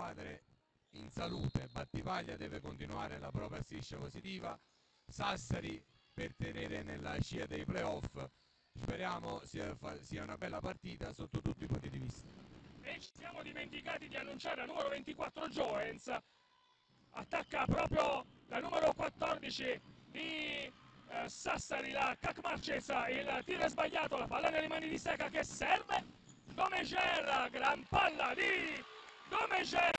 squadre in salute. Battipaglia deve continuare la propria striscia positiva. Sassari per tenere nella scia dei playoff. Speriamo sia, sia una bella partita sotto tutti i punti di vista. E ci siamo dimenticati di annunciare la numero 24 Joens. Attacca proprio la numero 14 di eh, Sassari, la Cac Marcesa. Il tiro è sbagliato, la palla nelle mani di Seca che serve. Domeger, gran palla di Domeger.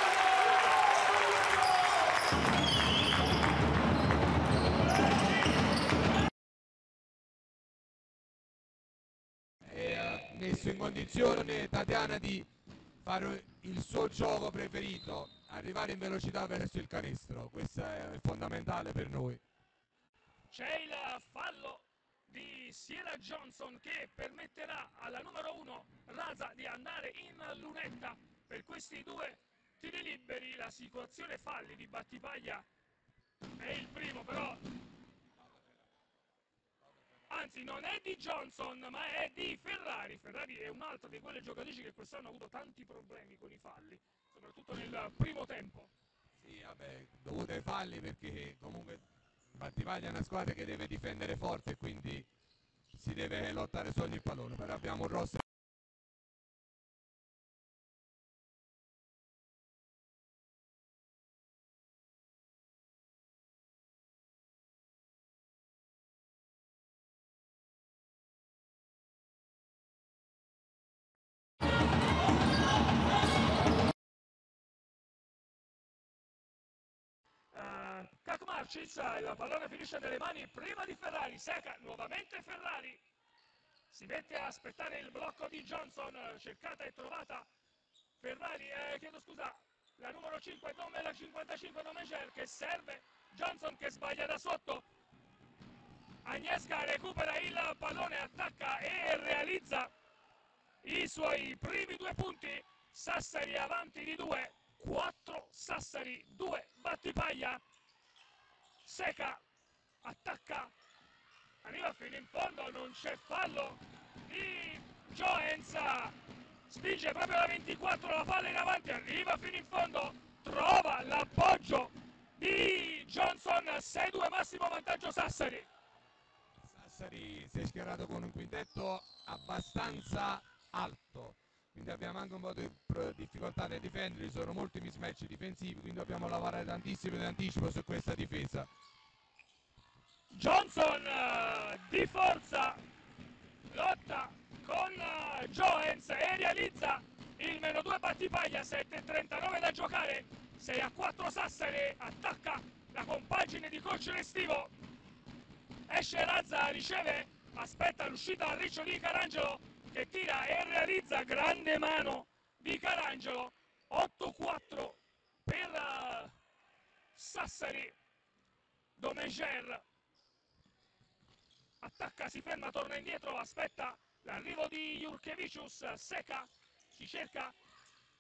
E ha messo in condizione Tatiana di fare il suo gioco preferito, arrivare in velocità verso il canestro. Questo è fondamentale per noi. C'è il fallo di Sierra Johnson che permetterà alla numero 1 Raza di andare in lunetta per questi due tiri liberi. La situazione falli di Battipaglia è il primo, però anzi non è di Johnson ma è di Ferrari. Ferrari è un'altra di quelle giocatrici che quest'anno ha avuto tanti problemi con i falli, soprattutto nel primo tempo. Sì, vabbè, dovuto ai falli perché comunque Battipaglia è una squadra che deve difendere forte quindi si deve lottare su ogni pallone, però abbiamo un roster Kakmarcic, il pallone finisce nelle mani prima di Ferrari, Seca, nuovamente Ferrari, si mette a aspettare il blocco di Johnson, cercata e trovata, Ferrari, eh, chiedo scusa, la numero 5 nome la 55 Nomeger che serve, Johnson che sbaglia da sotto, Agnesca recupera il pallone, attacca e realizza i suoi primi due punti, Sassari avanti di due, 4 Sassari, 2 Battipaglia, Seca, attacca, arriva fino in fondo, non c'è fallo di Joenza, spinge proprio la 24, la palla in avanti, arriva fino in fondo, trova l'appoggio di Johnson, 6-2 massimo vantaggio Sassari. Sassari si è schierato con un quintetto abbastanza alto, quindi abbiamo anche un po' di difficoltà nel difendere, ci sono molti mismatch difensivi, quindi dobbiamo lavorare tantissimo in anticipo su questa difesa. Johnson eh, di forza lotta con eh, Joens e realizza il meno 2 Battipaglia 7.39 da giocare 6 a 4 Sassari attacca la compagine di coach restivo esce Razza riceve aspetta l'uscita a riccio di Carangelo che tira e realizza grande mano di Carangelo. 8-4 per eh, Sassari. Domeger attacca, si ferma, torna indietro, aspetta l'arrivo di Jurkevicius, Seca, si cerca,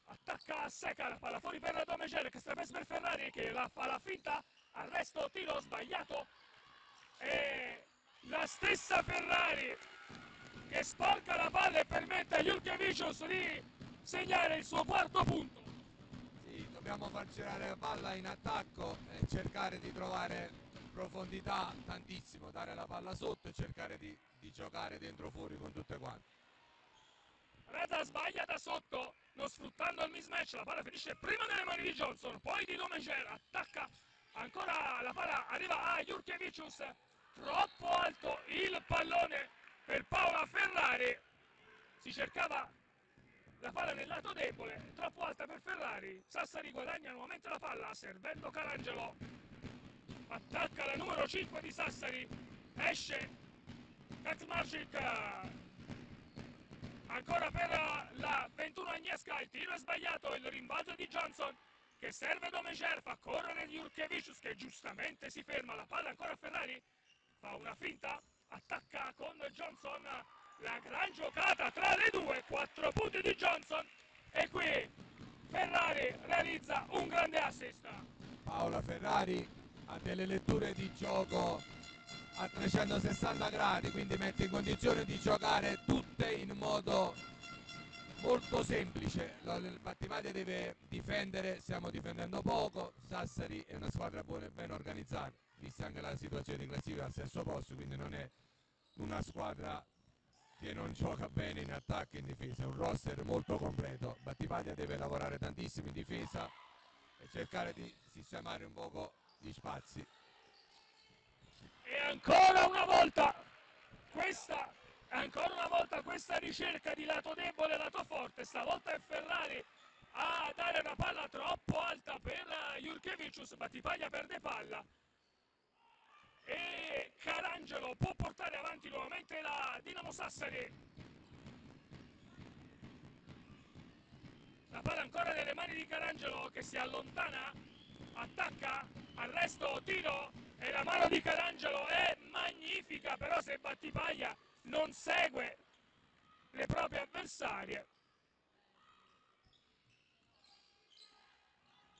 attacca Seca, la palla fuori per Domeger, che sta per Ferrari, che la fa la finta, arresto, tiro sbagliato, e la stessa Ferrari che sporca la palla e permette a Jurkevicius di segnare il suo quarto punto. Sì, dobbiamo far girare la palla in attacco e cercare di trovare profondità tantissimo, dare la palla sotto e cercare di, di giocare dentro fuori con tutte quante. Raza sbaglia da sotto, non sfruttando il mismatch, la palla finisce prima nelle mani di Johnson, poi di Domeger, attacca ancora la palla, arriva a Jurkevicius, troppo alto il pallone per Paola Ferrari, si cercava la palla nel lato debole, troppo alta per Ferrari, Sassari guadagna nuovamente la palla, servendo Carangelo, attacca la numero 5 di Sassari, esce Kaczmarczyk, ancora per la 21 Agnieszka, il tiro è sbagliato, il rimbalzo di Johnson che serve Domeger, fa correre Jurkevicius che giustamente si ferma, la palla ancora a Ferrari, fa una finta, attacca con Johnson, la gran giocata tra le due, 4 punti di Johnson e qui Ferrari realizza un grande assist. Paola Ferrari ha delle letture di gioco a 360 gradi, quindi mette in condizione di giocare tutte in modo molto semplice. Il Battipaglia deve difendere, stiamo difendendo poco. Sassari è una squadra buona e ben organizzata, vista anche la situazione di classifica al sesto posto, quindi non è una squadra che non gioca bene in attacco e in difesa, è un roster molto completo. Battipaglia deve lavorare tantissimo in difesa e cercare di sistemare un poco gli spazi. E ancora una volta questa ancora una volta questa ricerca di lato debole e lato forte, stavolta è Ferrari a dare una palla troppo alta per Jurkevicius, Battipaglia perde palla e Carangelo può portare avanti nuovamente la Dinamo Sassari. La palla ancora nelle mani di Carangelo che si allontana, attacca, arresto, tiro e la mano di Carangelo è magnifica, però se Battipaglia non segue le proprie avversarie.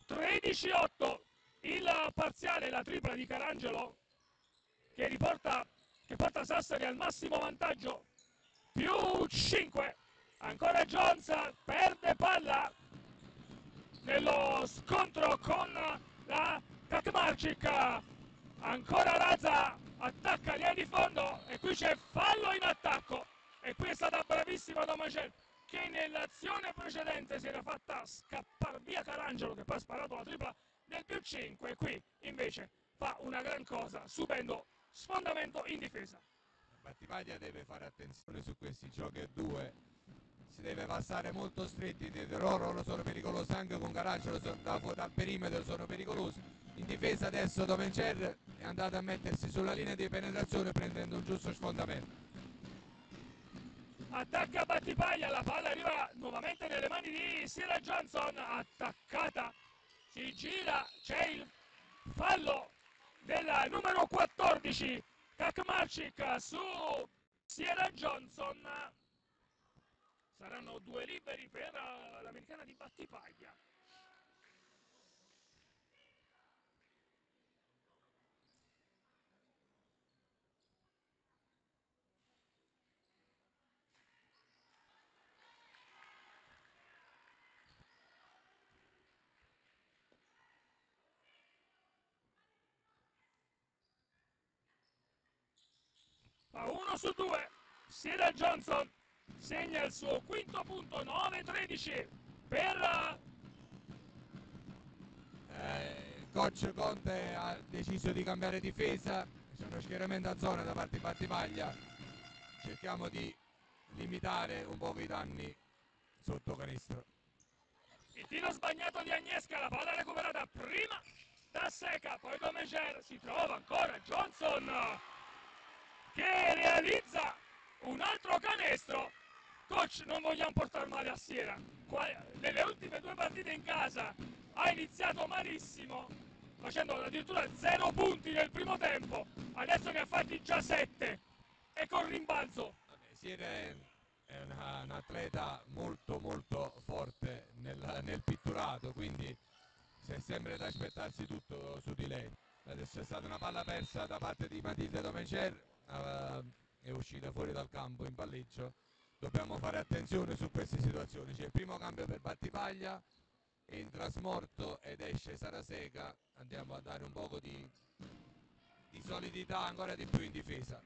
13-8 il parziale, la tripla di Carangelo che riporta che porta Sassari al massimo vantaggio. Più 5 ancora Jones perde palla nello scontro con la Kakmarcik ancora Razza attacca linea di fondo e qui c'è fallo in attacco. E qui è stata bravissima Domacel che nell'azione precedente si era fatta scappare via Carangelo che poi ha sparato la tripla del più 5 e qui invece fa una gran cosa subendo sfondamento in difesa Battipaglia deve fare attenzione su questi giochi a due. Si deve passare molto stretti dietro loro, sono pericolosi anche con sono da, dal perimetro sono pericolosi. In difesa adesso Domencer è andato a mettersi sulla linea di penetrazione prendendo un giusto sfondamento. attacca Battipaglia, la palla arriva nuovamente nelle mani di Sierra Johnson, attaccata, si gira, c'è il fallo del numero 14, Kakmarcik su Sierra Johnson. Saranno due liberi per eh, l'americana di Battipaglia. a 1 su 2 Sierra Johnson segna il suo quinto punto 9-13 per Eh, coach Conte ha deciso di cambiare difesa, c'è uno schieramento a zona da parte di Battipaglia, cerchiamo di limitare un po' i danni sotto canestro. il tiro sbagnato di Agnesca la palla recuperata prima da Seca poi Domeger si trova ancora Johnson che realizza un altro canestro. Coach non vogliamo portare male a Siena. Nelle ultime due partite in casa ha iniziato malissimo facendo addirittura 0 punti nel primo tempo. Adesso ne ha fatti già 7 e con rimbalzo. Siena è è una- un atleta molto molto forte nel, nel pitturato, quindi c'è sempre da aspettarsi tutto su di lei. Adesso c'è stata una palla persa da parte di Matilde Domecer, eh, è uscita fuori dal campo in palleggio. Dobbiamo fare attenzione su queste situazioni. C'è il primo cambio per Battipaglia, entra Smorto ed esce Saraseca. Andiamo a dare un poco di, di solidità ancora di più in difesa.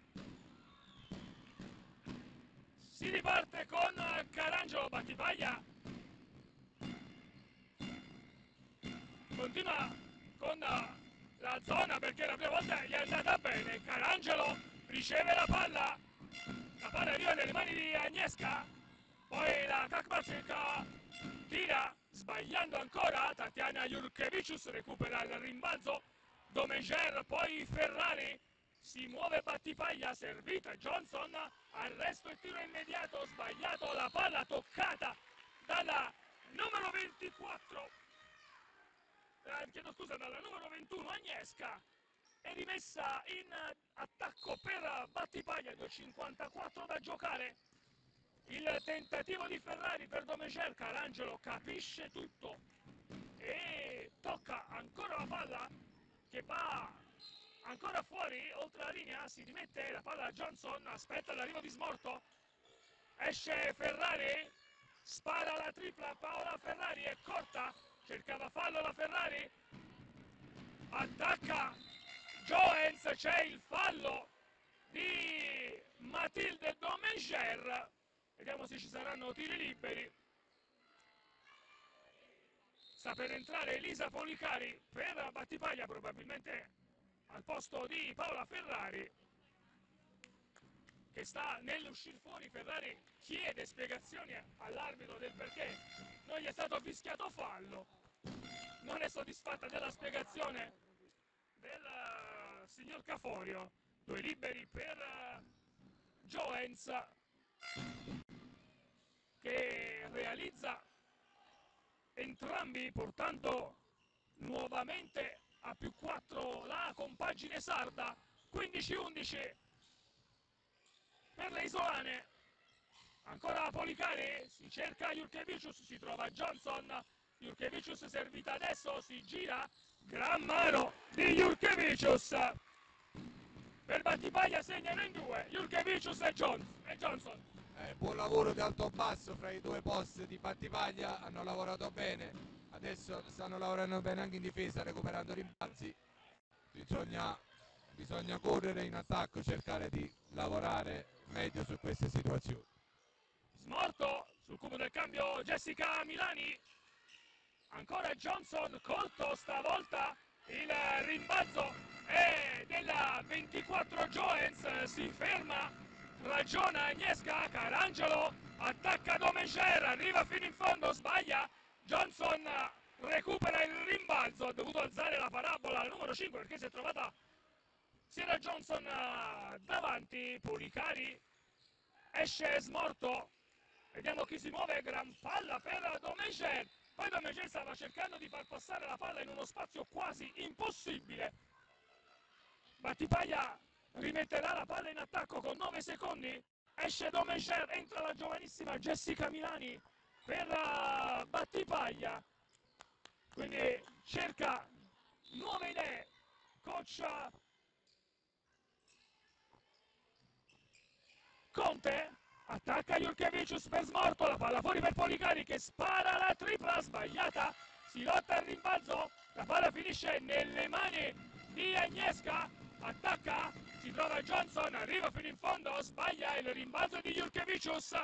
si riparte con Carangelo Battipaglia continua con la zona perché la prima volta gli è andata bene Carangelo riceve la palla. La palla arriva nelle mani di Agnesca. Poi la Kakmarcik tira sbagliando ancora. Tatiana Jurkevicius recupera il rimbalzo. Domeger poi Ferrari. Si muove Battipaglia, servita Johnson, arresto e tiro immediato, sbagliato, la palla toccata dalla numero 24, eh, chiedo scusa, dalla numero 21 Agnesca, è rimessa in attacco per Battipaglia, 2.54 da giocare, il tentativo di Ferrari per Domecer, Carangelo capisce tutto e tocca ancora la palla che va ancora fuori, oltre la linea, si rimette la palla a Johnson, aspetta l'arrivo di Smorto, esce Ferrari, spara la tripla Paola Ferrari, è corta, cercava fallo la Ferrari, attacca Joens, c'è il fallo di Matilde Domenger, vediamo se ci saranno tiri liberi. Sta per entrare Elisa Policari per Battipaglia, probabilmente al posto di Paola Ferrari che sta nell'uscire fuori, Ferrari chiede spiegazioni all'arbitro del perché non gli è stato fischiato fallo, non è soddisfatta della spiegazione del signor Caforio, due liberi per uh, Joens che realizza entrambi portando nuovamente a più 4 la compagine sarda 15-11 per le isolane. Ancora Policari, si cerca Jurkevicius, si trova Johnson. Jurkevicius servita adesso, si gira. Gran mano di Jurkevicius. Per Battipaglia segnano in due, Jurkevicius e, Jones, e Johnson. Eh, buon lavoro di alto-basso fra i due post di Battipaglia, hanno lavorato bene, adesso stanno lavorando bene anche in difesa recuperando rimbalzi. Bisogna, bisogna correre in attacco, cercare di lavorare meglio su queste situazioni. Smorto sul cubo del cambio Jessica Milani. Ancora Johnson colto stavolta il rimbalzo. È della 24 Joens si ferma ragiona Agnesca Carangelo attacca Domenger arriva fino in fondo sbaglia. Johnson recupera il rimbalzo ha dovuto alzare la parabola al numero 5 perché si è trovata si era Johnson davanti Pulicari esce smorto. Vediamo chi si muove gran palla per Domeger poi Domeger stava cercando di far passare la palla in uno spazio quasi impossibile. Battipaglia rimetterà la palla in attacco con 9 secondi? Esce Domeger entra la giovanissima Jessica Milani per Battipaglia quindi cerca nuove idee coach Conte attacca Jurkevicius per smorto, la palla fuori per Policari che spara la tripla sbagliata, si lotta al rimbalzo, la palla finisce nelle mani di Agnesca, attacca, si trova Johnson, arriva fino in fondo, sbaglia il rimbalzo di Jurkevicius,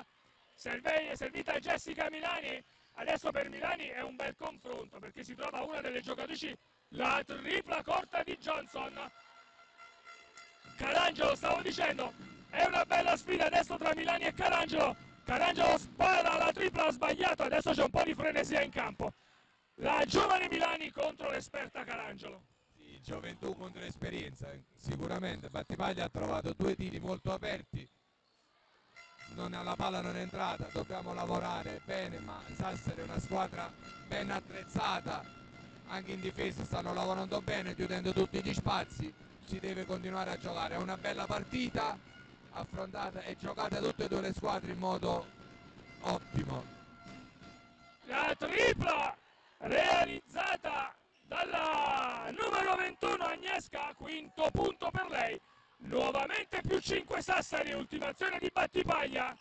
Serve, servita Jessica Milani, adesso per Milani è un bel confronto perché si trova una delle giocatrici, la tripla corta di Johnson, Carangelo stavo dicendo, è una bella sfida adesso tra Milani e Carangelo. Carangelo spara la tripla sbagliata, adesso c'è un po' di frenesia in campo. La giovane Milani contro l'esperta Carangelo. Sì, gioventù contro l'esperienza, sicuramente. Battipaglia ha trovato due tiri molto aperti. Non, la palla non è entrata, dobbiamo lavorare bene, ma Sassari è una squadra ben attrezzata, anche in difesa stanno lavorando bene, chiudendo tutti gli spazi, si deve continuare a giocare, è una bella partita, affrontata e giocata tutte e due le squadre in modo ottimo. La tripla realizzata dalla numero 21 Agnesca, quinto punto per lei. Nuovamente più 5 Sassari, ultimazione di Battipaglia.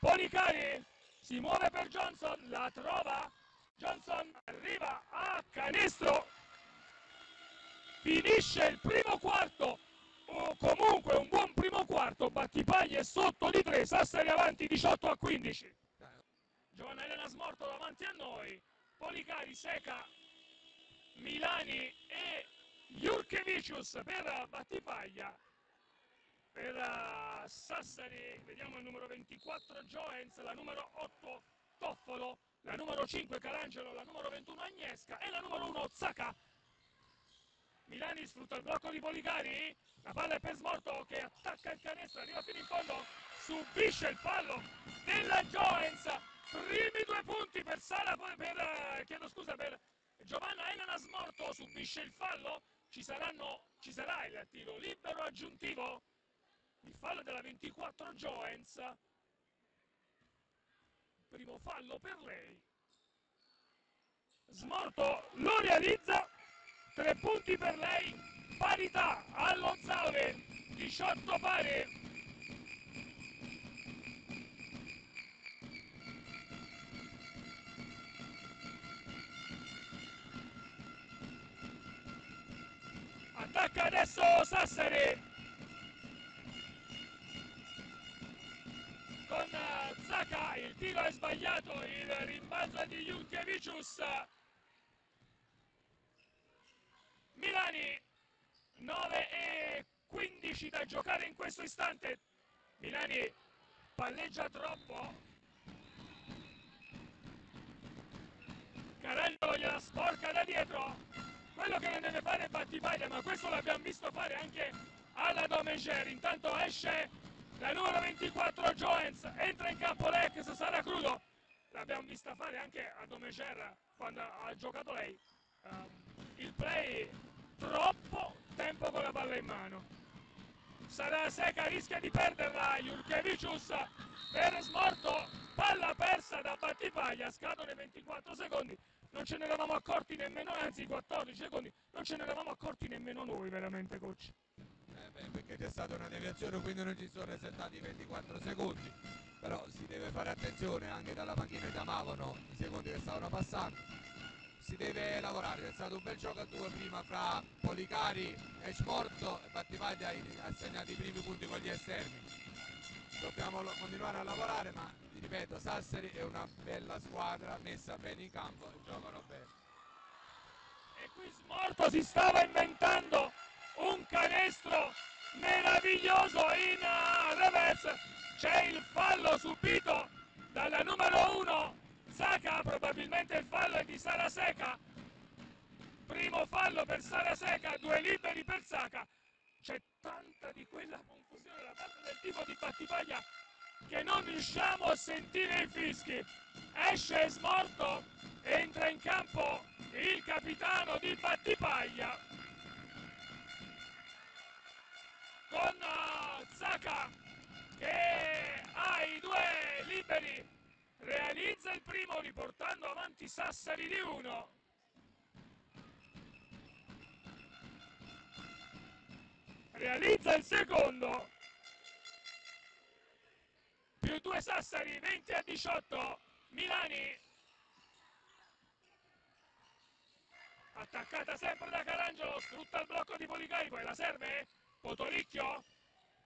Policari si muove per Johnson, la trova. Johnson arriva a canestro. Finisce il primo quarto comunque un buon primo quarto, Battipaglia è sotto di 3, Sassari avanti 18 a 15. Giovanna Elena Smorto davanti a noi, Policari, Seca, Milani e Jurkevicius per Battipaglia. Per uh, Sassari vediamo il numero 24 Joens, la numero 8 Toffolo, la numero 5 Carangelo, la numero 21 Agnesca e la numero 1 Zaka. Milani sfrutta il blocco di Policari, la palla è per Smorto che attacca il canestro, arriva fino in fondo, subisce il fallo della Joens, primi due punti per Sala, per, eh, chiedo scusa, per Giovanna Elena Smorto, subisce il fallo, ci, saranno, ci sarà il tiro libero aggiuntivo, il fallo della 24 Joens, primo fallo per lei, Smorto lo realizza, 3 punti per lei, parità allo Zave, 18 pari. Attacca adesso Sassari. Con Zaka, il tiro è sbagliato, il rimbalzo di Junkevicius Milani 9 e 15 da giocare in questo istante. Milani palleggia troppo. Carello gliela sporca da dietro. Quello che non deve fare è Battipaglia ma questo l'abbiamo visto fare anche alla Domeger intanto esce la numero 24 Joens entra in campo l'ex Sara Crudo. L'abbiamo vista fare anche a Domeger quando ha giocato lei. Um, il play troppo tempo con la palla in mano. Sara Seca rischia di perderla Jurkevicius. Per smorto palla persa da Battipaglia. Scadono i 24 secondi. Non ce ne eravamo accorti nemmeno anzi 14 secondi. Non ce ne eravamo accorti nemmeno noi veramente coach. Eh beh, perché c'è stata una deviazione quindi non ci sono resettati 24 secondi. Però si deve fare attenzione anche dalla panchina chiamavano i secondi che stavano passando si deve lavorare, è stato un bel gioco a due prima fra Policari e Smorto e Battipaglia ha segnato i primi punti con gli esterni. Dobbiamo continuare a lavorare ma ripeto Sassari è una bella squadra messa bene in campo e giocano bene. E qui Smorto si stava inventando un canestro meraviglioso in uh, reverse. C'è il fallo subito dalla numero 1 Saka probabilmente il fallo è di Sara Seca primo fallo per Sara Seca due liberi per Saka. C'è tanta di quella confusione da parte del tipo di Battipaglia che non riusciamo a sentire i fischi. Esce smorto entra in campo il capitano di Battipaglia con Zaka che ha i due liberi realizza il primo riportando avanti Sassari di 1 realizza il secondo. Più 2 Sassari 20 a 18 Milani. Attaccata sempre da Carangelo sfrutta il blocco di Policari poi la serve? Potolicchio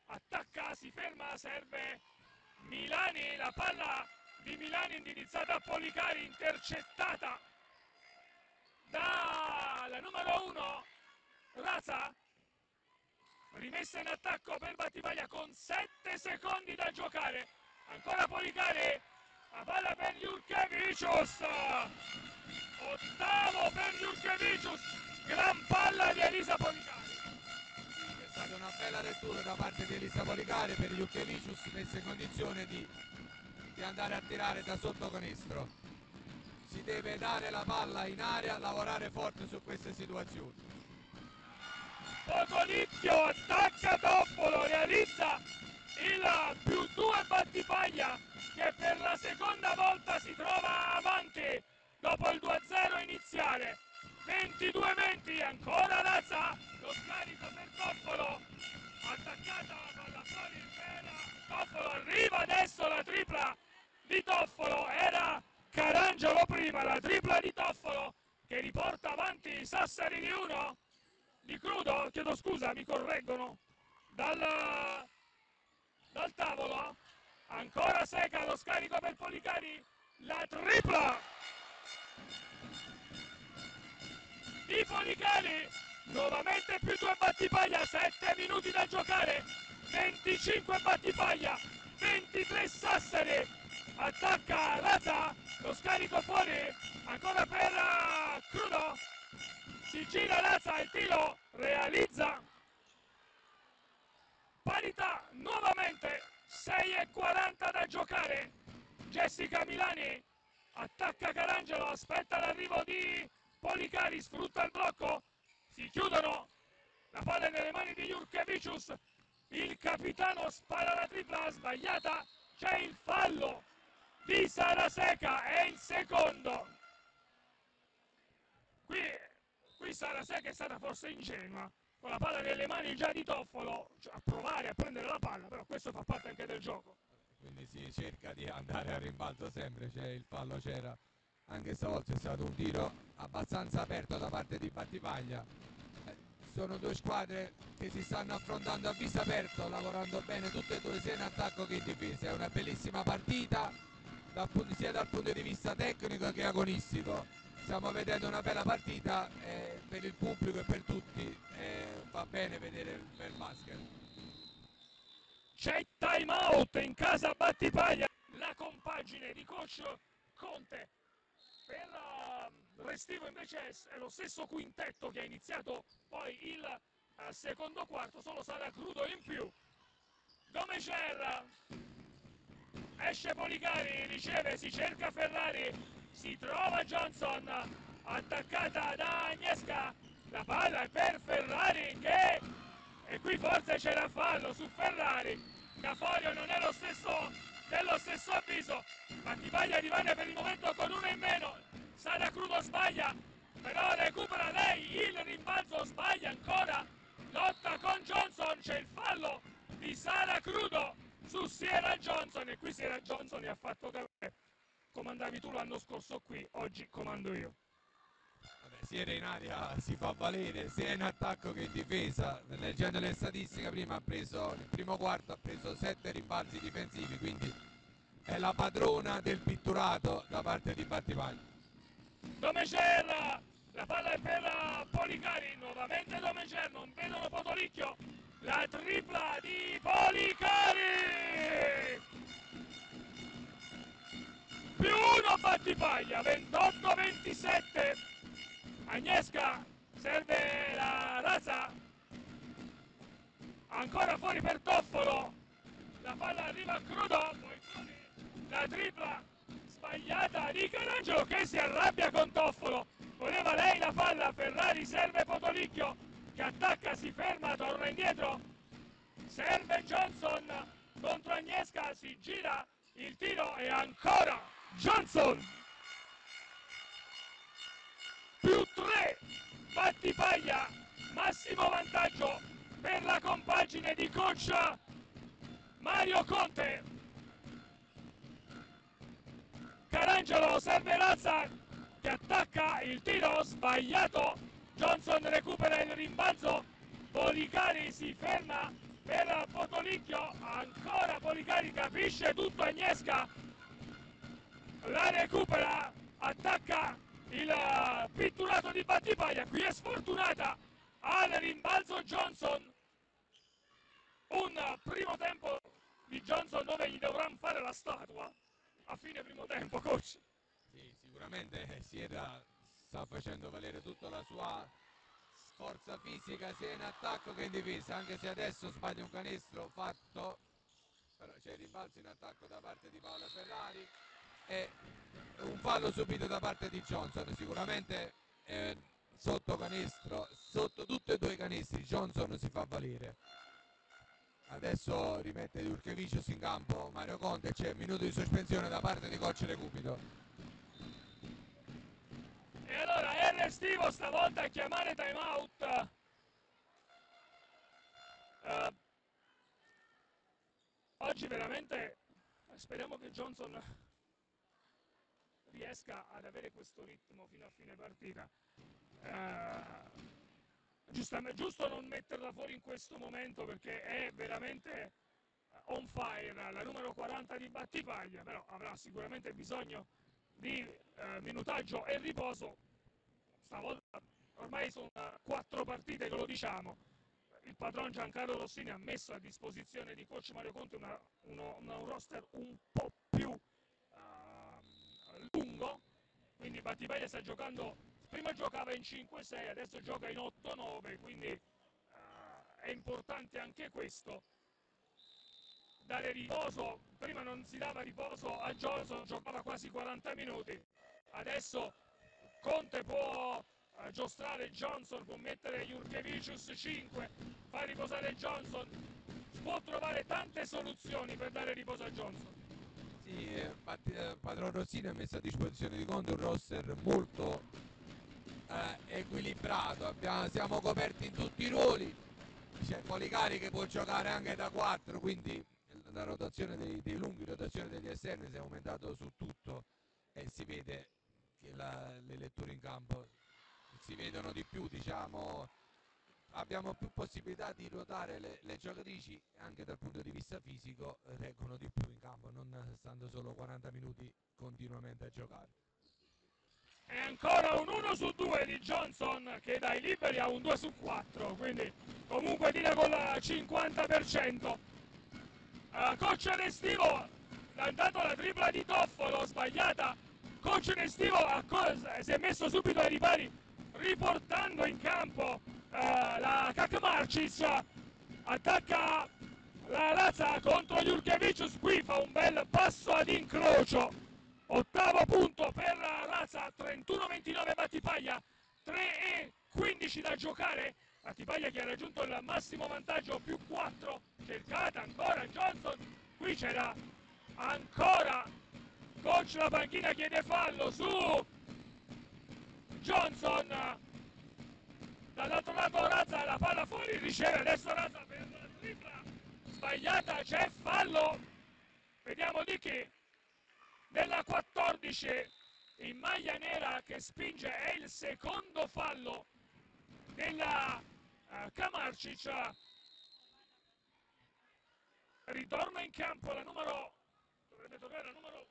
attacca si ferma serve Milani la palla di Milani indirizzata a Policari intercettata dalla numero 1 Raza rimessa in attacco per Battipaglia con 7 secondi da giocare. Ancora Policari la palla per Jurkevicius. Ottavo per Jurkevicius gran palla di Elisa Policari. È stata una bella lettura da parte di Elisa Policari per Jurkevicius messa in condizione di, di andare a tirare da sotto canestro. Si deve dare la palla in aria lavorare forte su queste situazioni. Potolicchio attacca Toffolo, realizza il più 2 Battipaglia che per la seconda volta si trova avanti. Dopo il 2-0 iniziale. 22-20, ancora Razza, lo scarico per Toffolo, attaccata la palla fuori per Toffolo, arriva adesso la tripla Toffolo, era Carangelo prima, la tripla di Toffolo che riporta avanti Sassari di 1 di crudo, chiedo scusa, mi correggono, dal, dal tavolo, ancora seca lo scarico per Policari, la tripla di Policari, nuovamente più due battipaglia, 7 minuti da giocare, 25 battipaglia, 23 Sassari, attacca Razza, lo scarico fuori, ancora per Crudo, si gira Lazza il tiro! Realizza! Parità nuovamente! 6 e 40 da giocare! Jessica Milani attacca Carangelo aspetta l'arrivo di Policari sfrutta il blocco. Si chiudono. La palla è nelle mani di Jurkevicius il capitano spara la tripla sbagliata. C'è il fallo di Saraseca è il secondo. Qui qui Sara sai che è stata forse ingenua con la palla nelle mani già di Toffolo cioè, a provare a prendere la palla però questo fa parte anche del gioco. Quindi si cerca di andare a rimbalzo sempre c'è il fallo c'era anche stavolta è stato un tiro abbastanza aperto da parte di Battipaglia eh, sono due squadre che si stanno affrontando a viso aperto, lavorando bene tutte e due sia in attacco che in difesa. È una bellissima partita sia dal punto di vista tecnico che agonistico. Stiamo vedendo una bella partita e per il pubblico e per tutti eh, va bene vedere il basket. C'è time out in casa Battipaglia. La compagine di coach Conte. Per uh, Restivo invece è lo stesso quintetto che ha iniziato poi il uh, secondo quarto, solo sarà crudo in più. Domecer esce Policari, riceve, si cerca Ferrari, si trova Johnson, attaccata da Agnesca, la palla è per Ferrari che e qui forse c'era fallo su Ferrari Caforio non è lo stesso dello stesso avviso Battipaglia rimane per il momento con uno in meno Sara Crudo sbaglia però recupera lei il rimbalzo sbaglia ancora lotta con Johnson c'è il fallo di Sara Crudo su Sierra Johnson e qui Sierra Johnson ha fatto capire comandavi tu l'anno scorso qui oggi comando io Vabbè, sia in aria si fa valere sia in attacco che in difesa. Leggendo le statistiche prima ha preso nel primo quarto ha preso 7 rimbalzi difensivi, quindi è la padrona del pitturato da parte di Battipaglia. Domecer, la palla è per Policari, nuovamente Domecer, non vedono Potolicchio, la tripla di Policari! Più uno Battipaglia, 28-27, Agnesca serve la razza, ancora fuori per Toffolo, la palla arriva a Crudo, la tripla sbagliata di Carangelo che si arrabbia con Toffolo, voleva lei la palla, Ferrari serve Potolicchio che attacca, si ferma, torna indietro, serve Johnson contro Agnesca, si gira il tiro e ancora Johnson. Più 3 Battipaglia massimo vantaggio per la compagine di coach Mario Conte. Carangelo serve Razza che attacca il tiro sbagliato Johnson recupera il rimbalzo. Policari si ferma per Potolicchio ancora Policari capisce tutto Agnesca la recupera attacca il eh, pitturato di Battipaglia. Qui è sfortunata al rimbalzo Johnson. Un eh, primo tempo di Johnson dove gli dovranno fare la statua. A fine primo tempo coach. Sì, sicuramente Sierra sta facendo valere tutta la sua forza fisica sia in attacco che in difesa, anche se adesso sbaglia un canestro fatto, però c'è il rimbalzo in attacco da parte di Paola Ferrari e un fallo subito da parte di Johnson, sicuramente eh, sotto canestro, sotto tutti e due i canestri Johnson si fa valere. Adesso rimette Jurkevicius in campo Mario Conte, c'è un minuto di sospensione da parte di coach Recupito. E restivo stavolta a chiamare time out. Eh, oggi veramente speriamo che Johnson riesca ad avere questo ritmo fino a fine partita. Eh, giustamente- giusto non metterla fuori in questo momento perché è veramente on fire, la numero 40 di Battipaglia, però avrà sicuramente bisogno di eh, minutaggio e riposo. Stavolta ormai sono quattro partite che lo diciamo. Il padron Giancarlo Rossini ha messo a disposizione di coach Mario Conte una- uno- un roster un po' più ehm, lungo, quindi Battipaglia sta giocando, prima giocava in 5-6, adesso gioca in 8-9, quindi eh, è importante anche questo. Dare riposo, prima non si dava riposo a Johnson, giocava quasi 40 minuti, adesso Conte può eh, giostrare Johnson, può mettere Jurkevicius 5, far riposare Johnson, può trovare tante soluzioni per dare riposo a Johnson. Sì, eh, Batti- eh, Padron Rossini ha messo a disposizione di Conte un roster molto eh, equilibrato, Abbiamo- siamo coperti in tutti i ruoli, c'è Policari che può giocare anche da 4, quindi la rotazione dei, dei lunghi, la rotazione degli esterni si è aumentato su tutto e si vede che la- le letture in campo si vedono di più, diciamo, abbiamo più possibilità di ruotare le, le giocatrici anche dal punto di vista fisico reggono di più in campo, non stando solo 40 minuti continuamente a giocare. E ancora un 1 su 2 di Johnson che dai liberi a un 2 su 4, quindi comunque tira col 50%. Uh, coach Restivo, intanto la tripla di Toffolo sbagliata, coach Restivo si è messo subito ai ripari riportando in campo uh, la Kakmarcis, attacca la Lazza contro Jurkevicius, qui fa un bel passo ad incrocio, ottavo punto per la Lazza, 31-29 Battipaglia, 3 e 15 da giocare, Battipaglia che ha raggiunto il massimo vantaggio più 4, cercata ancora Johnson, qui c'era ancora, coach la panchina chiede fallo su! Johnson, dall'altro lato Razza la palla fuori, riceve adesso Razza per la tripla, sbagliata, c'è fallo, vediamo di chi, della 14 in maglia nera che spinge, è il secondo fallo della uh, Kamarcic, ritorna in campo la numero, dovrebbe toccare la numero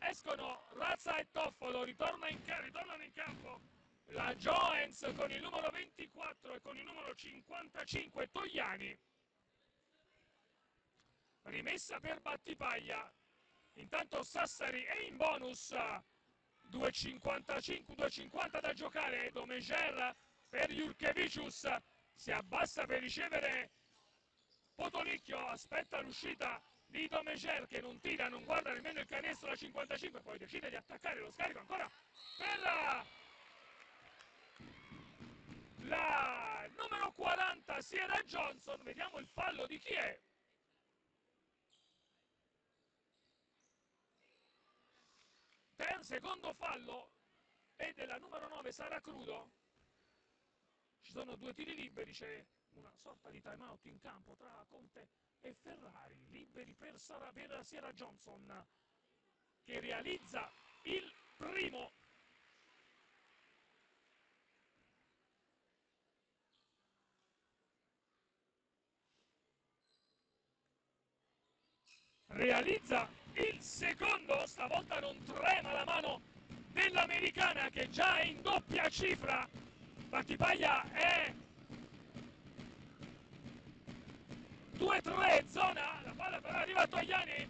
escono Razza e Toffolo, ritorna in, ritornano in campo la Joens con il numero 24 e con il numero 55 Togliani. Rimessa per Battipaglia. Intanto Sassari è in bonus 2,55, 2,50 da giocare. Domeger per Jurkevicius si abbassa per ricevere Potolicchio, aspetta l'uscita di Domeger che non tira, non guarda nemmeno il canestro da 55, poi decide di attaccare lo scarico ancora per la, la numero 40 Sierra Johnson, vediamo il fallo di chi è. Per secondo fallo è della numero 9 Sara Crudo. Ci sono due tiri liberi, c'è una sorta di time out in campo tra Conte e Ferrari, liberi per, Sara, per Sierra Johnson che realizza il primo. Realizza il secondo, stavolta non trema la mano dell'americana che già è in doppia cifra. Battipaglia è 2-3 zona, la palla però arriva a Togliani,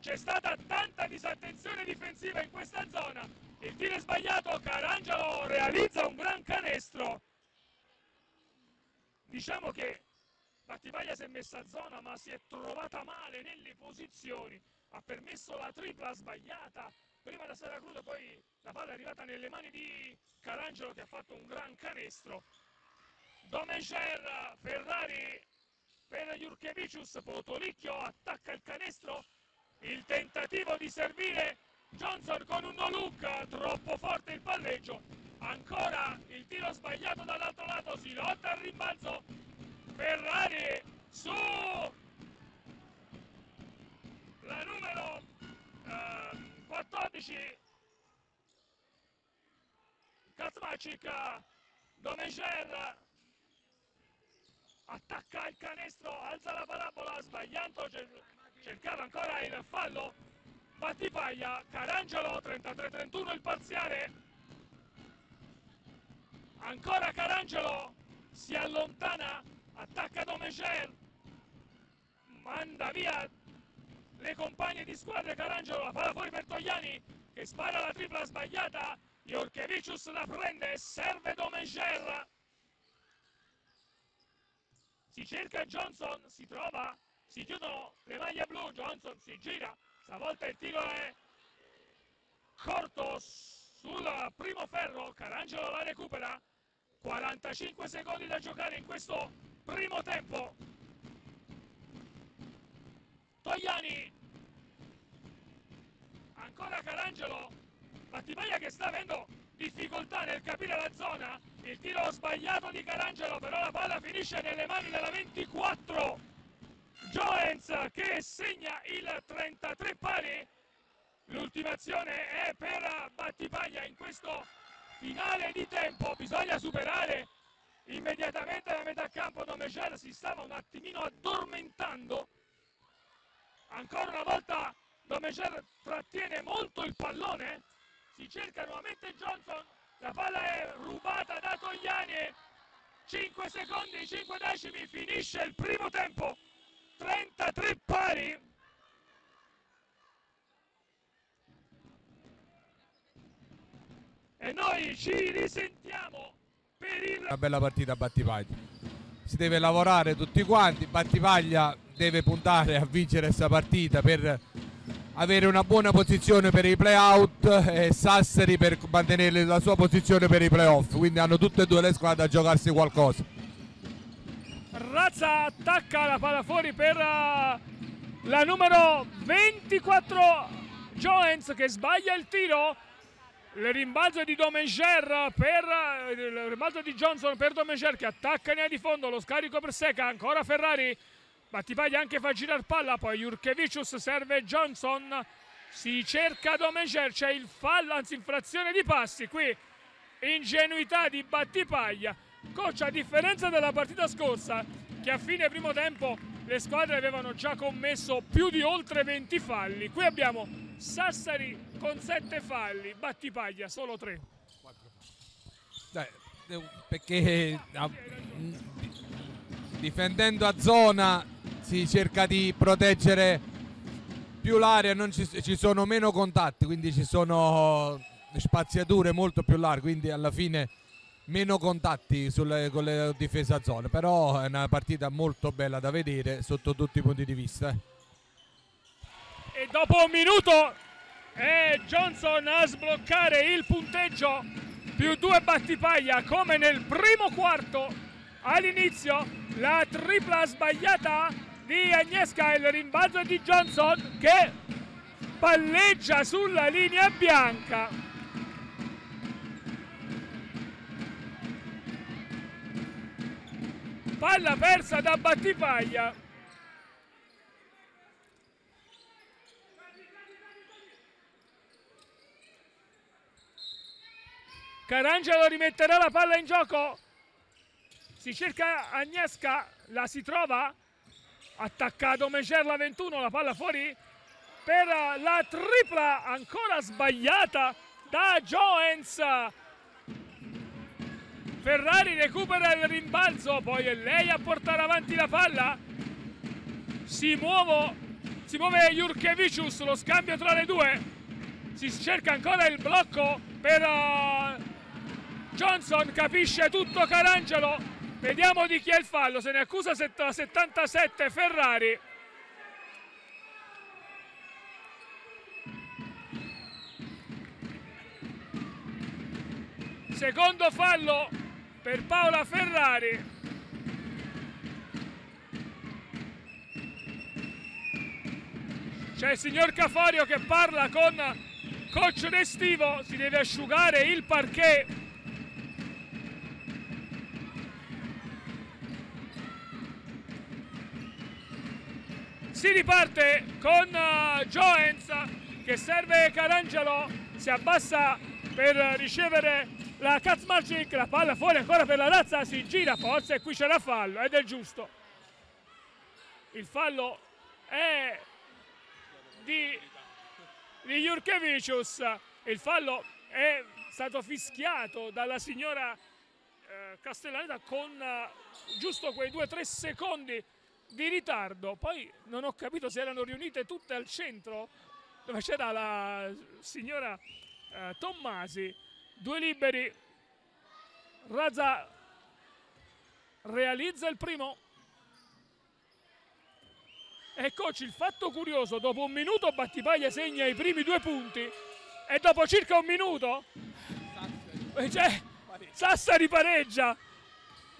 c'è stata tanta disattenzione difensiva in questa zona, il tiro è sbagliato, Carangelo realizza un gran canestro. Diciamo che Battipaglia si è messa a zona ma si è trovata male nelle posizioni, ha permesso la tripla sbagliata, prima da Sara Crudo poi la palla è arrivata nelle mani di Carangelo che ha fatto un gran canestro. Domecer, Ferrari per Jurkevicius, Potolicchio attacca il canestro, il tentativo di servire Johnson con un no look, troppo forte il palleggio, ancora il tiro sbagliato dall'altro lato, si lotta al rimbalzo, Ferrari su! La numero eh, 14 Kazmacic Domeger attacca il canestro, alza la parabola, sbagliando, cercava ancora il fallo, Battipaglia, Carangelo, 33-31 il parziale, ancora Carangelo, si allontana, attacca Domeger, manda via le compagne di squadra, Carangelo, la palla fuori per Togliani, che spara la tripla sbagliata, Jorkevicius la prende, serve Domeger, si cerca Johnson, si trova, si chiudono le maglie blu, Johnson si gira, stavolta il tiro è corto sul primo ferro, Carangelo la recupera, 45 secondi da giocare in questo primo tempo. Togliani, ancora Carangelo, Battimaglia che sta avendo difficoltà nel capire la zona, il tiro sbagliato di Carangelo, però la palla finisce nelle mani della 24. Joens che segna il 33 pari, l'ultima azione è per Battipaglia in questo finale di tempo, bisogna superare immediatamente la metà campo Domeger si stava un attimino addormentando. Ancora una volta Domeger trattiene molto il pallone. Si cerca nuovamente Johnson la palla è rubata da Togliani. 5 secondi 5 decimi finisce il primo tempo. 33 pari. E noi ci risentiamo per il Una bella partita a Battipaglia. Si deve lavorare tutti quanti, Battipaglia deve puntare a vincere questa partita per avere una buona posizione per i playout e Sassari per mantenere la sua posizione per i playoff, quindi hanno tutte e due le squadre a giocarsi qualcosa. Razza attacca la palla fuori per uh, la numero 24 Joens che sbaglia il tiro. Il rimbalzo di Domenger per il rimbalzo di Johnson per Domenger che attacca linea di fondo lo scarico per Seca ancora Ferrari Battipaglia anche fa girare palla poi Jurkevicius serve Johnson. Si cerca Domenger c'è il fallo anzi infrazione di passi. Qui ingenuità di Battipaglia. Coach a differenza della partita scorsa che a fine primo tempo le squadre avevano già commesso più di oltre 20 falli. Qui abbiamo Sassari con 7 falli Battipaglia solo 3 Dai, perché ah, difendendo a zona si cerca di proteggere più l'area, ci, ci sono meno contatti, quindi ci sono spaziature molto più larghe, quindi alla fine meno contatti sulle, con le difese a zona, però è una partita molto bella da vedere sotto tutti i punti di vista. eh. e dopo un minuto è Johnson a sbloccare il punteggio più due battipaglia come nel primo quarto all'inizio la tripla sbagliata di Agnesca il rimbalzo di Johnson che palleggia sulla linea bianca palla persa da battipaglia Carangelo rimetterà la palla in gioco. Si cerca Agnesca, la si trova. Attaccato Mecerla 21, la palla fuori per la tripla ancora sbagliata da Joens. Ferrari recupera il rimbalzo, poi è lei a portare avanti la palla. Si, muovo, si muove Jurkevicius, lo scambio tra le due. Si cerca ancora il blocco per uh, Johnson, capisce tutto Carangelo. Vediamo di chi è il fallo, se ne accusa set- 77 Ferrari. Secondo fallo per Paola Ferrari. C'è il signor Caforio che parla con coach Restivo, si deve asciugare il parquet. Si riparte con uh, Joens che serve Carangelo, si abbassa per ricevere la Kaczmarczyk, la palla fuori ancora per la razza, si gira forza e qui c'era fallo ed è giusto. Il fallo è di, di Jurkevicius, il fallo è stato fischiato dalla signora eh, Castellaneta con eh, giusto quei 2-3 secondi di ritardo. Poi non ho capito se erano riunite tutte al centro dove c'era la signora eh, Tommasi, due liberi. Razza realizza il primo. E coach, il fatto curioso, dopo un minuto Battipaglia segna i primi due punti e dopo circa un minuto eh, cioè, Sassari pareggia.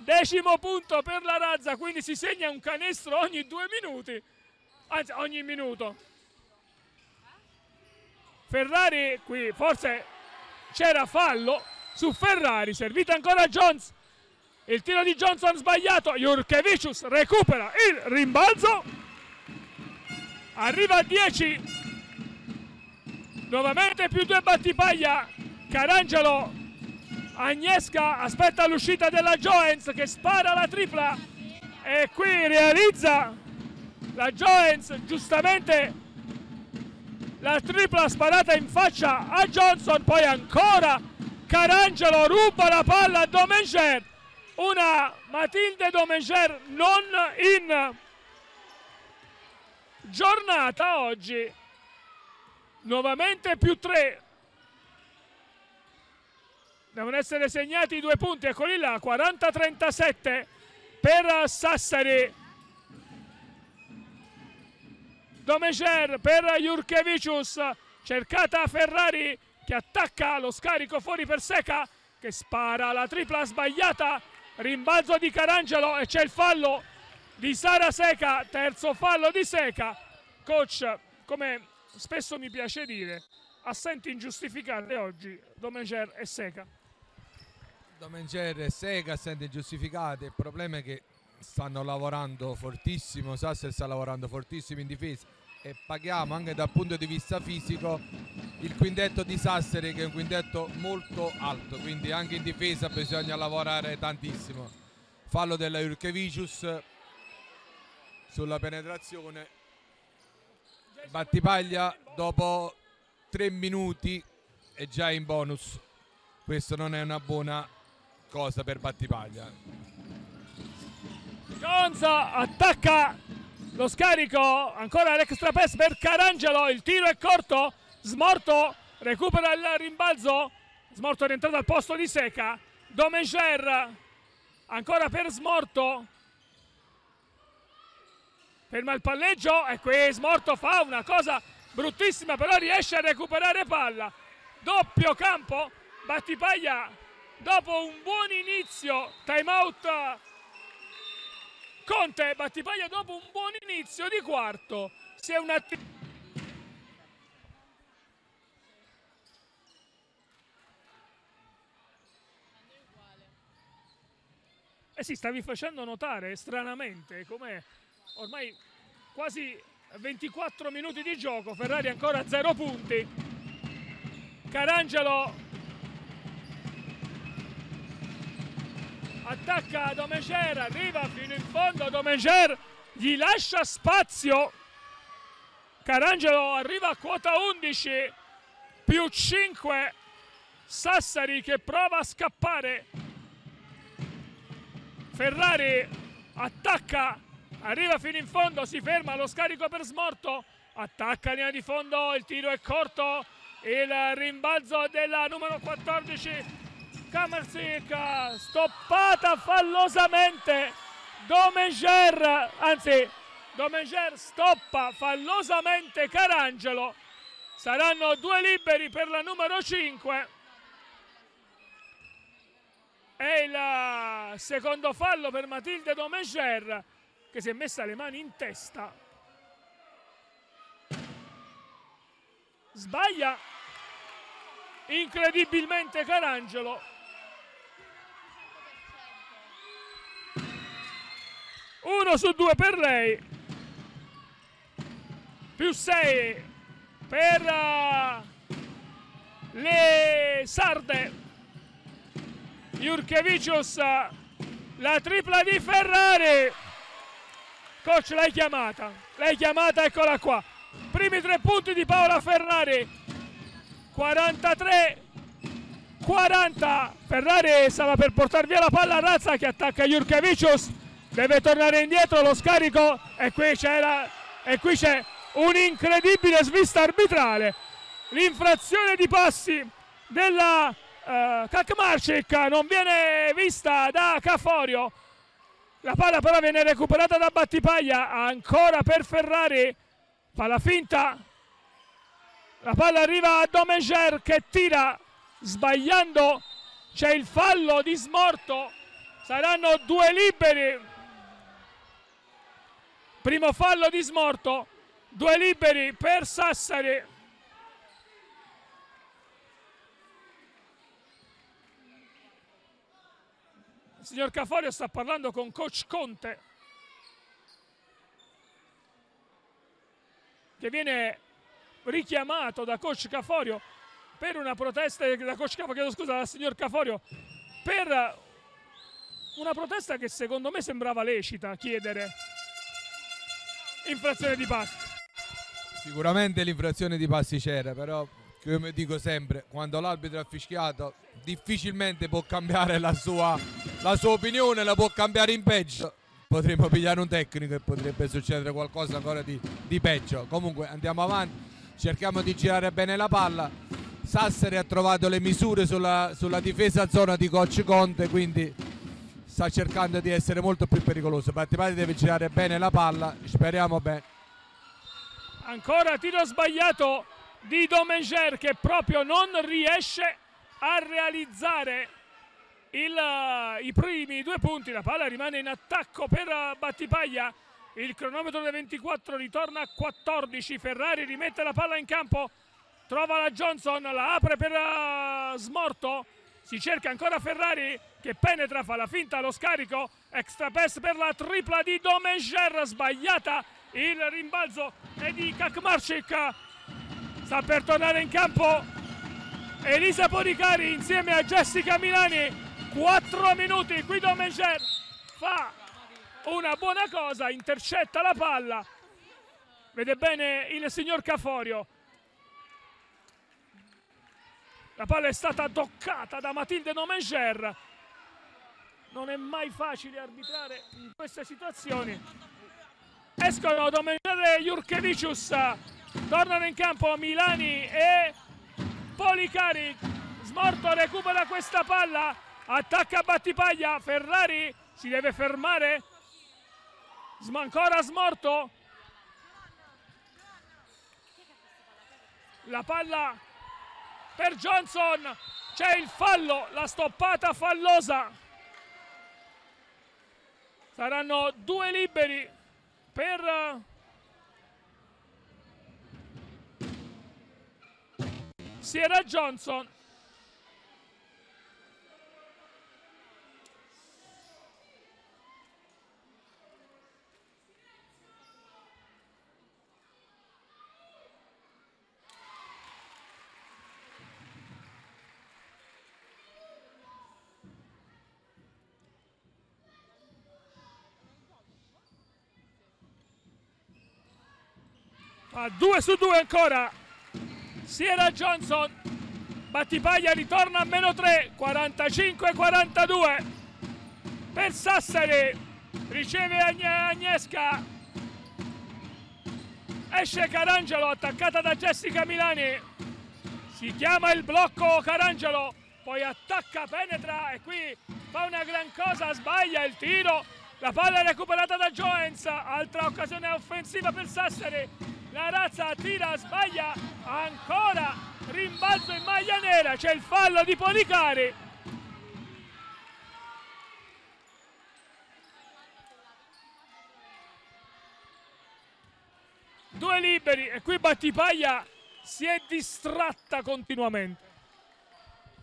Decimo punto per la razza, quindi si segna un canestro ogni due minuti, anzi ogni minuto. Ferrari qui, forse c'era fallo su Ferrari, servita ancora Jones. Il tiro di Johnson sbagliato, Jurkevicius recupera il rimbalzo. Arriva a 10. nuovamente più due battipaglia Carangelo Agnesca aspetta l'uscita della Joens che spara la tripla e qui realizza la Joens giustamente la tripla sparata in faccia a Johnson poi ancora Carangelo ruba la palla a Domenger una Matilde Domenger non in giornata oggi nuovamente più 3 devono essere segnati i due punti eccoli là 40-37 per Sassari. Domeger per Jurkevicius cercata Ferrari che attacca lo scarico fuori per Seca che spara la tripla sbagliata rimbalzo di Carangelo e c'è il fallo di Sara Seca terzo fallo di Seca. Coach come spesso mi piace dire assenti ingiustificate oggi Domeger e Seca Domenger Sega assenti ingiustificate il problema è che stanno lavorando fortissimo Sassel sta lavorando fortissimo in difesa e paghiamo anche dal punto di vista fisico il quintetto di Sassari che è un quintetto molto alto quindi anche in difesa bisogna lavorare tantissimo. Fallo della Jurkevicius sulla penetrazione. Battipaglia dopo tre minuti è già in bonus. Questo non è una buona cosa per Battipaglia. Gonza attacca lo scarico ancora l'extra pass per Carangelo il tiro è corto Smorto recupera il rimbalzo Smorto è rientrato al posto di Seca Domenger ancora per Smorto ferma il palleggio e qui Smorto fa una cosa bruttissima però riesce a recuperare palla doppio campo Battipaglia dopo un buon inizio time out. Conte Battipaglia dopo un buon inizio di quarto. Si è un attimo Eh sì, stavi facendo notare stranamente come ormai quasi 24 minuti di gioco, Ferrari ancora a 0 punti. Carangelo attacca Domeger, arriva fino in fondo, Domeger gli lascia spazio. Carangelo arriva a quota 11 più 5 Sassari che prova a scappare. Ferrari attacca, arriva fino in fondo, si ferma, lo scarico per Smorto, attacca linea di fondo, il tiro è corto, il rimbalzo della numero 14 Kamerzik, stoppata fallosamente. Domenger, anzi Domenger stoppa fallosamente Carangelo, saranno due liberi per la numero 5 è il secondo fallo per Matilde Domenger che si è messa le mani in testa. Sbaglia incredibilmente Carangelo uno su due per lei. Più 6 per uh, le sarde. Jurkevicius la tripla di Ferrari. Coach l'hai chiamata. L'hai chiamata eccola qua. Primi tre punti di Paola Ferrari. 43 40 Ferrari stava per portare via la palla a Razza che attacca Jurkevicius deve tornare indietro lo scarico e qui c'è la, e qui c'è un'incredibile svista arbitrale. L'infrazione di passi della uh, Kakmarcik non viene vista da Caforio. La palla però viene recuperata da Battipaglia ancora per Ferrari. Fa la finta. La palla arriva a Domeger che tira sbagliando. C'è il fallo di Smorto. Saranno due liberi primo fallo di Smorto. Due liberi per Sassari. Il signor Caforio sta parlando con coach Conte che viene richiamato da coach Caforio per una protesta da coach Caforio, scusa, dal signor Caforio per una protesta che secondo me sembrava lecita chiedere infrazione di passi. Sicuramente l'infrazione di passi c'era, però come dico sempre, quando l'arbitro ha fischiato difficilmente può cambiare la sua, la sua opinione, la può cambiare in peggio. Potremmo pigliare un tecnico e potrebbe succedere qualcosa ancora di, di peggio. Comunque andiamo avanti, cerchiamo di girare bene la palla. Sassari ha trovato le misure sulla, sulla difesa zona di Coach Conte, quindi sta cercando di essere molto più pericoloso. Battipati deve girare bene la palla, speriamo bene. Ancora tiro sbagliato di Domenger che proprio non riesce a realizzare il, uh, i primi due punti. La palla rimane in attacco per uh, Battipaglia. Il cronometro dei 24 ritorna a 14. Ferrari rimette la palla in campo. Trova la Johnson, la apre per uh, Smorto. Si cerca ancora Ferrari che penetra, fa la finta, lo scarico. Extra pass per la tripla di Domenger. Sbagliata il rimbalzo è di Kakmarczyk sta per tornare in campo Elisa Poricari insieme a Jessica Milani 4 minuti qui Domenger fa una buona cosa intercetta la palla vede bene il signor Caforio la palla è stata toccata da Matilde Domenger non è mai facile arbitrare in queste situazioni. Escono Domenger e Jurkevicius. Tornano in campo Milani e Policari. Smorto recupera questa palla. Attacca Battipaglia. Ferrari si deve fermare. Ancora Smorto. La palla per Johnson. C'è il fallo la stoppata fallosa. Saranno due liberi per Sierra Johnson a 2 su 2 ancora. Sierra Johnson. Battipaglia ritorna a meno 3 45-42 per Sassari. Riceve Agnesca. Esce Carangelo attaccata da Jessica Milani. Si chiama il blocco Carangelo. Poi attacca, penetra e qui fa una gran cosa, sbaglia il tiro. La palla è recuperata da Joens altra occasione offensiva per Sassari la razza tira, sbaglia, ancora rimbalzo in maglia nera, c'è il fallo di Policari. Due liberi e qui Battipaglia si è distratta continuamente.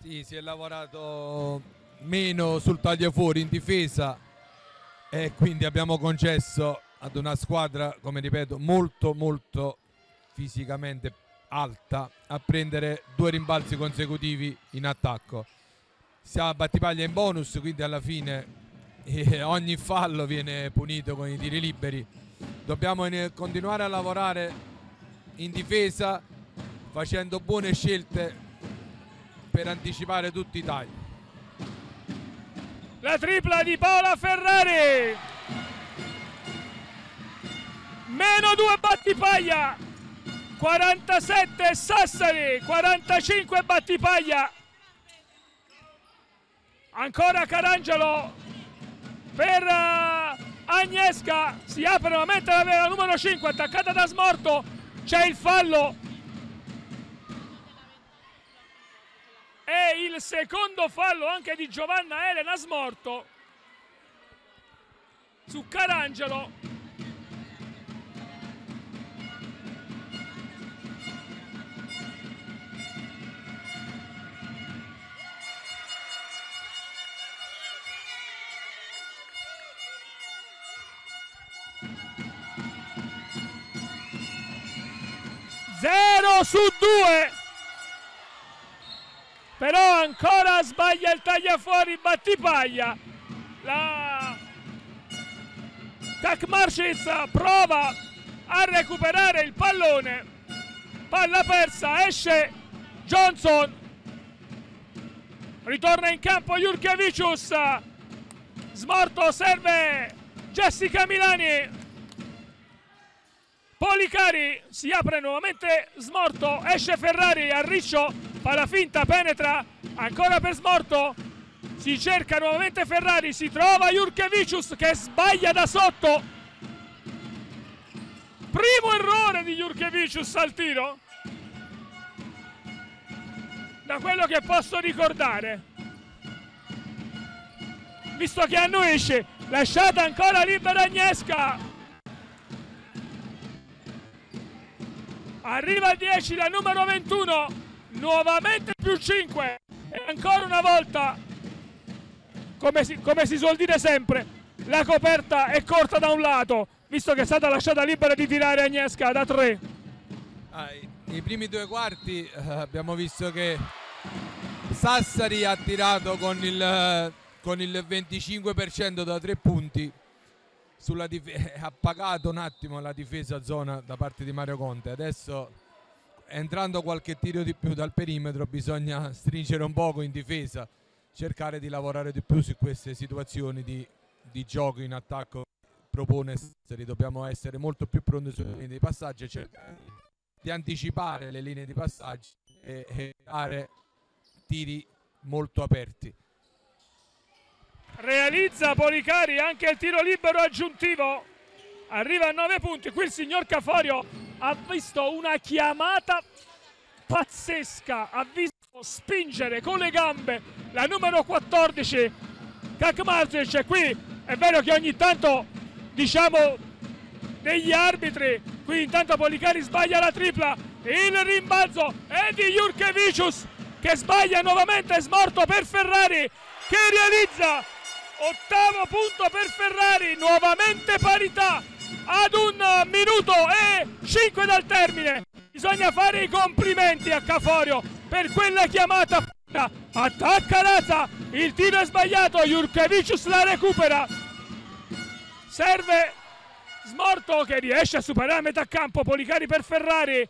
Sì, si è lavorato meno sul taglio fuori in difesa e quindi abbiamo concesso ad una squadra, come ripeto, molto molto fisicamente alta a prendere due rimbalzi consecutivi in attacco. Siamo a battipaglia in bonus, quindi alla fine eh, ogni fallo viene punito con i tiri liberi. Dobbiamo continuare a lavorare in difesa facendo buone scelte per anticipare tutti i tagli. La tripla di Paola Ferrari meno 2 Battipaglia. 47 Sassari 45 Battipaglia. Ancora Carangelo per uh, Agnesca si apre nuovamente la numero 5 attaccata da Smorto. C'è il fallo. E il secondo fallo anche di Giovanna Elena Smorto. Su Carangelo 0 su 2 però ancora sbaglia il tagliafuori Battipaglia. La Kakmarcic prova a recuperare il pallone. Palla persa esce Johnson. Ritorna in campo Jurkevicius. Smorto serve Jessica Milani Policari si apre nuovamente smorto, esce Ferrari a Riccio, fa la finta, penetra, ancora per smorto, si cerca nuovamente Ferrari, si trova Jurkevicius che sbaglia da sotto. Primo errore di Jurkevicius al tiro, da quello che posso ricordare. Visto che annuisce, lasciata ancora libera Agnesca. Arriva il 10 la numero 21, nuovamente più 5 e ancora una volta, come si, come si suol dire sempre, la coperta è corta da un lato, visto che è stata lasciata libera di tirare Agnesca da 3. Ah, nei primi due quarti eh, abbiamo visto che Sassari ha tirato con il, con il 25% da tre punti. dif- ha pagato un attimo la difesa zona da parte di Mario Conte. Adesso entrando qualche tiro di più dal perimetro bisogna stringere un poco in difesa, cercare di lavorare di più su queste situazioni di, di gioco in attacco propone Sassari. Dobbiamo essere molto più pronti sulle linee di passaggio e cercare di anticipare le linee di passaggio e dare tiri molto aperti realizza Policari anche il tiro libero aggiuntivo. Arriva a 9 punti. Qui il signor Caforio ha visto una chiamata pazzesca. Ha visto spingere con le gambe la numero 14 Kakmarzic. Qui è vero che ogni tanto diciamo degli arbitri qui intanto Policari sbaglia la tripla. Il rimbalzo è di Jurkevicius che sbaglia nuovamente smorto per Ferrari che realizza ottavo punto per Ferrari, nuovamente parità ad un minuto e 5 dal termine. Bisogna fare i complimenti a Caforio per quella chiamata. Attacca Razza, il tiro è sbagliato, Jurkevicius la recupera. Serve Smorto che riesce a superare metà campo, Policari per Ferrari.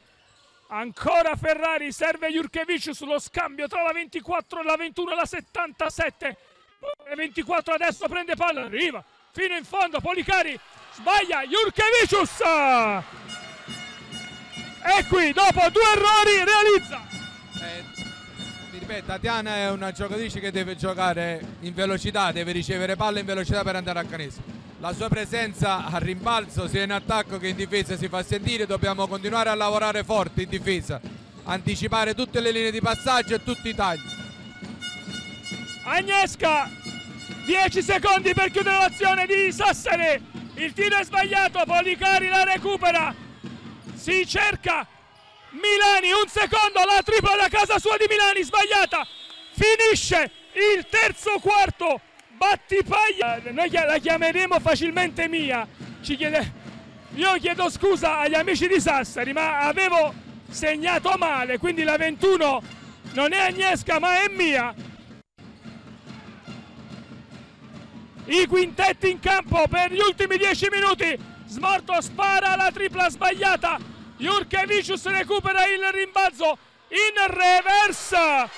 Ancora Ferrari, serve Jurkevicius lo scambio tra la 24 e la 21 e la 77 24 adesso prende palla, arriva fino in fondo, Policari sbaglia, Jurkevicius! E qui dopo due errori realizza! Eh, Tatiana è una giocatrice che deve giocare in velocità, deve ricevere palla in velocità per andare a canestro la sua presenza a rimbalzo sia in attacco che in difesa si fa sentire dobbiamo continuare a lavorare forte in difesa anticipare tutte le linee di passaggio e tutti i tagli Agnesca 10 secondi per chiudere l'azione di Sassari. Il tiro è sbagliato Policari la recupera. Si cerca Milani un secondo la tripla da casa sua di Milani sbagliata. Finisce il terzo quarto Battipaglia. Noi la chiameremo facilmente mia. Ci chiede io chiedo scusa agli amici di Sassari ma avevo segnato male quindi la 21 non è Agnesca ma è mia i quintetti in campo per gli ultimi 10 minuti. Smorto spara la tripla sbagliata. Jurkevicius recupera il rimbalzo in reverse.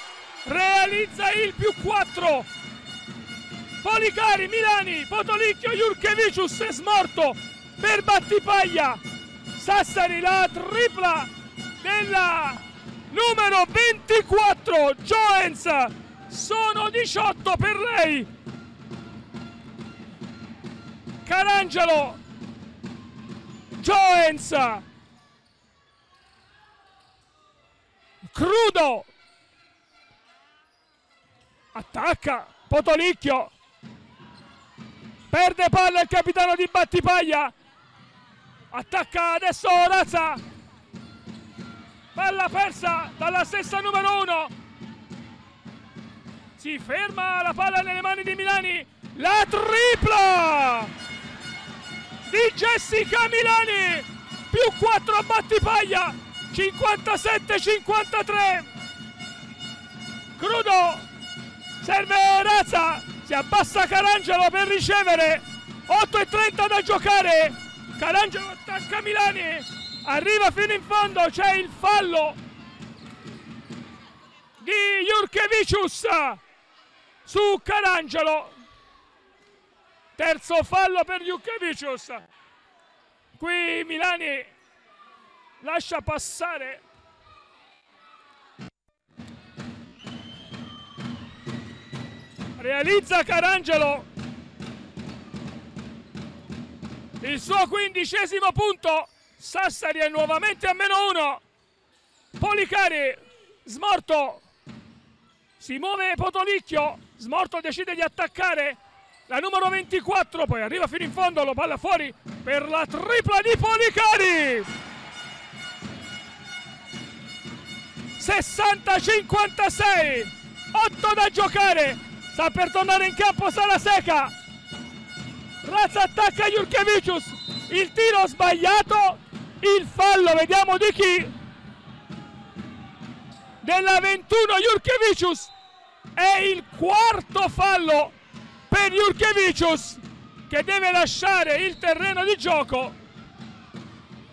Realizza il più 4 Policari, Milani, Potolicchio, Jurkevicius e Smorto per Battipaglia. Sassari la tripla della numero 24 Joens sono 18 per lei Carangelo! Joens Crudo! Attacca! Potolicchio! Perde palla il capitano di Battipaglia! Attacca adesso Razza palla persa dalla stessa numero 1 si ferma la palla nelle mani di Milani! La tripla di Jessica Milani. Più 4 a Battipaglia 57-53 Crudo serve Razza si abbassa Carangelo per ricevere. 8 e 30 da giocare Carangelo attacca Milani arriva fino in fondo c'è il fallo di Jurkevicius su Carangelo terzo fallo per Jurkevicius qui Milani lascia passare. Realizza Carangelo. Il suo quindicesimo punto. Sassari è nuovamente a meno uno. Policari smorto. Si muove Potolicchio smorto decide di attaccare la numero 24 poi arriva fino in fondo lo palla fuori per la tripla di Policari 60-56 8 da giocare sta per tornare in campo Sala Seca. Razza attacca Jurkevicius il tiro sbagliato il fallo vediamo di chi. Della 21 Jurkevicius è il quarto fallo per Jurkevicius che deve lasciare il terreno di gioco.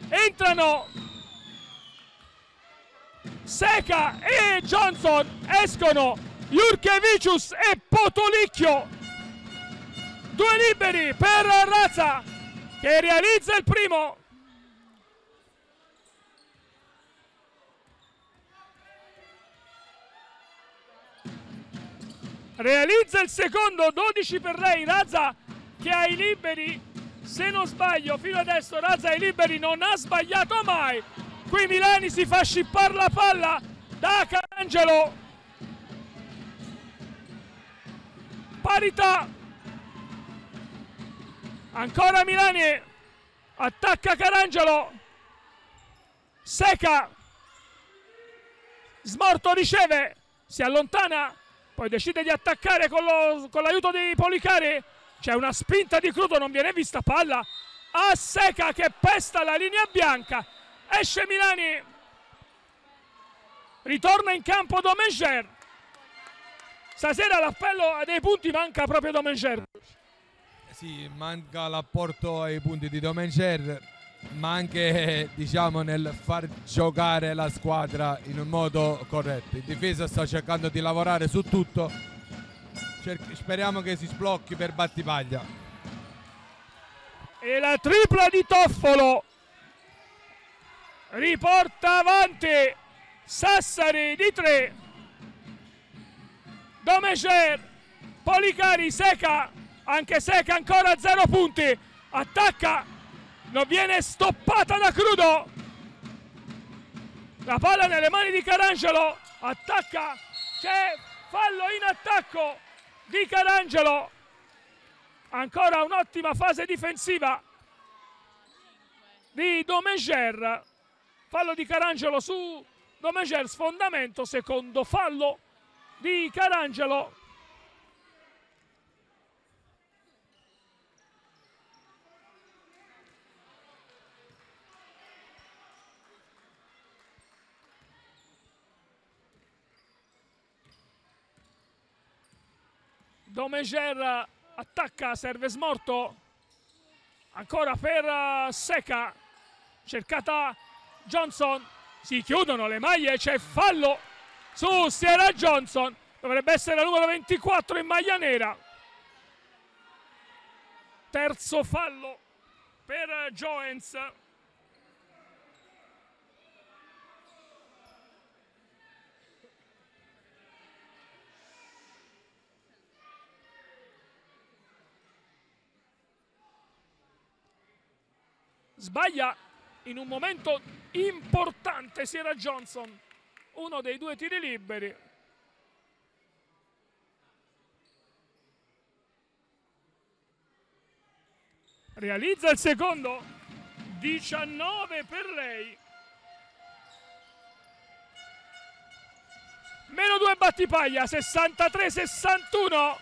Entrano Seca e Johnson escono Jurkevicius e Potolicchio. Due liberi per Razza che realizza il primo realizza il secondo 12 per lei. Razza che ha i liberi se non sbaglio fino adesso Razza ai liberi non ha sbagliato mai. Qui Milani si fa scippare la palla da Carangelo. Parità. Ancora Milani attacca Carangelo. Seca. Smorto riceve si allontana poi decide di attaccare con, lo, con l'aiuto di Policari. C'è una spinta di Crudo non viene vista palla a Seca che pesta la linea bianca. Esce Milani. Ritorna in campo Domenger stasera l'appello dei punti manca proprio Domenger Sì, manca l'apporto ai punti di Domenger, ma anche diciamo nel far giocare la squadra in un modo corretto. In difesa sta cercando di lavorare su tutto. Cer- speriamo che si sblocchi per Battipaglia. e la tripla di Toffolo riporta avanti Sassari di 3 Domeger Policari Seca anche Seca ancora a 0 punti attacca non viene stoppata da Crudo. La palla nelle mani di Carangelo. Attacca. C'è fallo in attacco di Carangelo. Ancora un'ottima fase difensiva di Domeger fallo di Carangelo su Domeger sfondamento secondo fallo di Carangelo Domeger attacca, serve smorto. Ancora per Seca. Cercata Johnson. Si chiudono le maglie, c'è fallo su Sierra Johnson. Dovrebbe essere la numero 24 in maglia nera. Terzo fallo per Joens. Sbaglia in un momento importante Sierra Johnson, uno dei due tiri liberi. Realizza il secondo, 19 per lei. Meno due battipaglia, 63-61.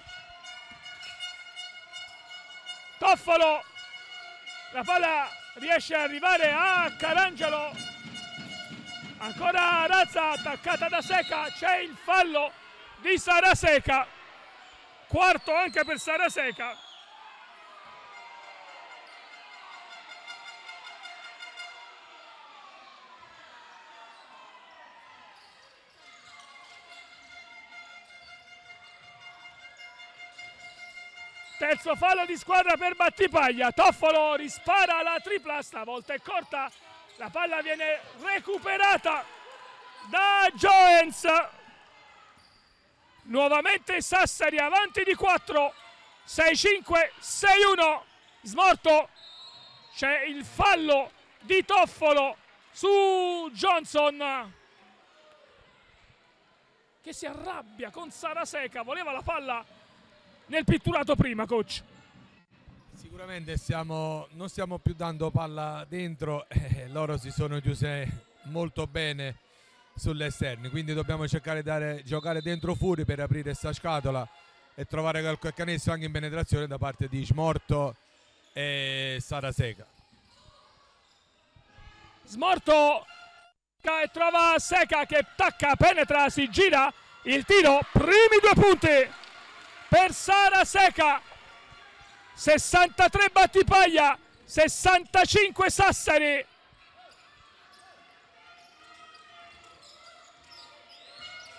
Toffolo, la palla riesce ad arrivare a Carangelo ancora Razza attaccata da Seca, c'è il fallo di Saraseca, quarto anche per Saraseca. Terzo fallo di squadra per Battipaglia. Toffolo rispara la tripla, stavolta è corta. La palla viene recuperata da Joens. Nuovamente Sassari avanti di 4. 6-5, 6-1. Smorto. C'è il fallo di Toffolo su Johnson che si arrabbia con Saraseca. Voleva la palla nel pitturato prima, coach? Sicuramente stiamo, non stiamo più dando palla dentro, eh, loro si sono chiuse molto bene sulle esterne, quindi dobbiamo cercare di dare, giocare dentro fuori per aprire questa scatola e trovare qualche canestro anche in penetrazione da parte di Smorto e Saraseca. Smorto e trova Seca che tacca, penetra, si gira il tiro, primi due punti per Sara Seca. 63 Battipaglia 65 Sassari.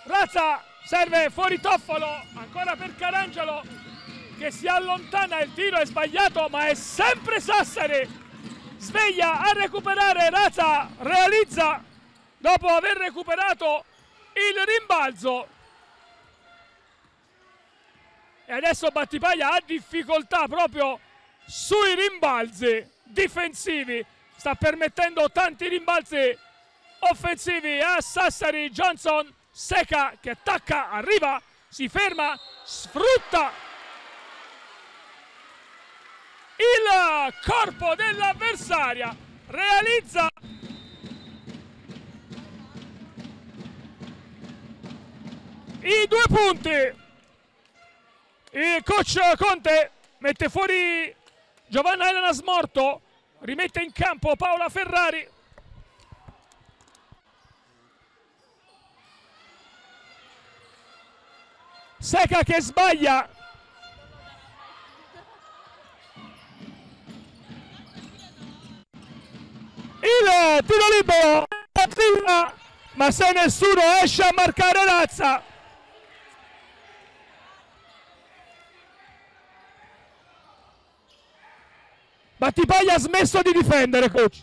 Razza serve fuori Toffolo ancora per Carangelo che si allontana il tiro è sbagliato ma è sempre Sassari. Sveglia a recuperare Razza realizza dopo aver recuperato il rimbalzo e adesso Battipaglia ha difficoltà proprio sui rimbalzi difensivi. Sta permettendo tanti rimbalzi offensivi a Sassari. Johnson Seca che attacca arriva si ferma sfrutta il corpo dell'avversaria. Realizza i due punti il coach Conte mette fuori Giovanna Elena Smorto, rimette in campo Paola Ferrari. Seca che sbaglia. Il tiro libero, ma se nessuno esce a marcare Razza. Battipaglia ha smesso di difendere, coach.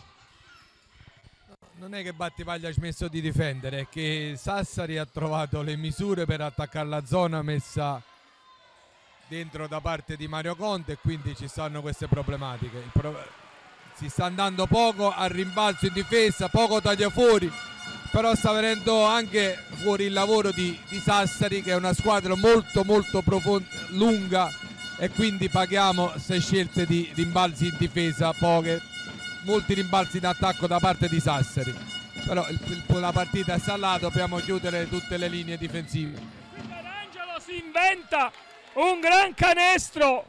Non è che Battipaglia ha smesso di difendere, è che Sassari ha trovato le misure per attaccare la zona messa dentro da parte di Mario Conte e quindi ci stanno queste problematiche. Pro... Si sta andando poco al rimbalzo in difesa, poco taglia fuori, però sta venendo anche fuori il lavoro di, di Sassari che è una squadra molto molto profonda, lunga e quindi paghiamo se scelte di rimbalzi in difesa, poche, molti rimbalzi in attacco da parte di Sassari. Però il, il, la partita sta là, dobbiamo chiudere tutte le linee difensive. Angelo si inventa un gran canestro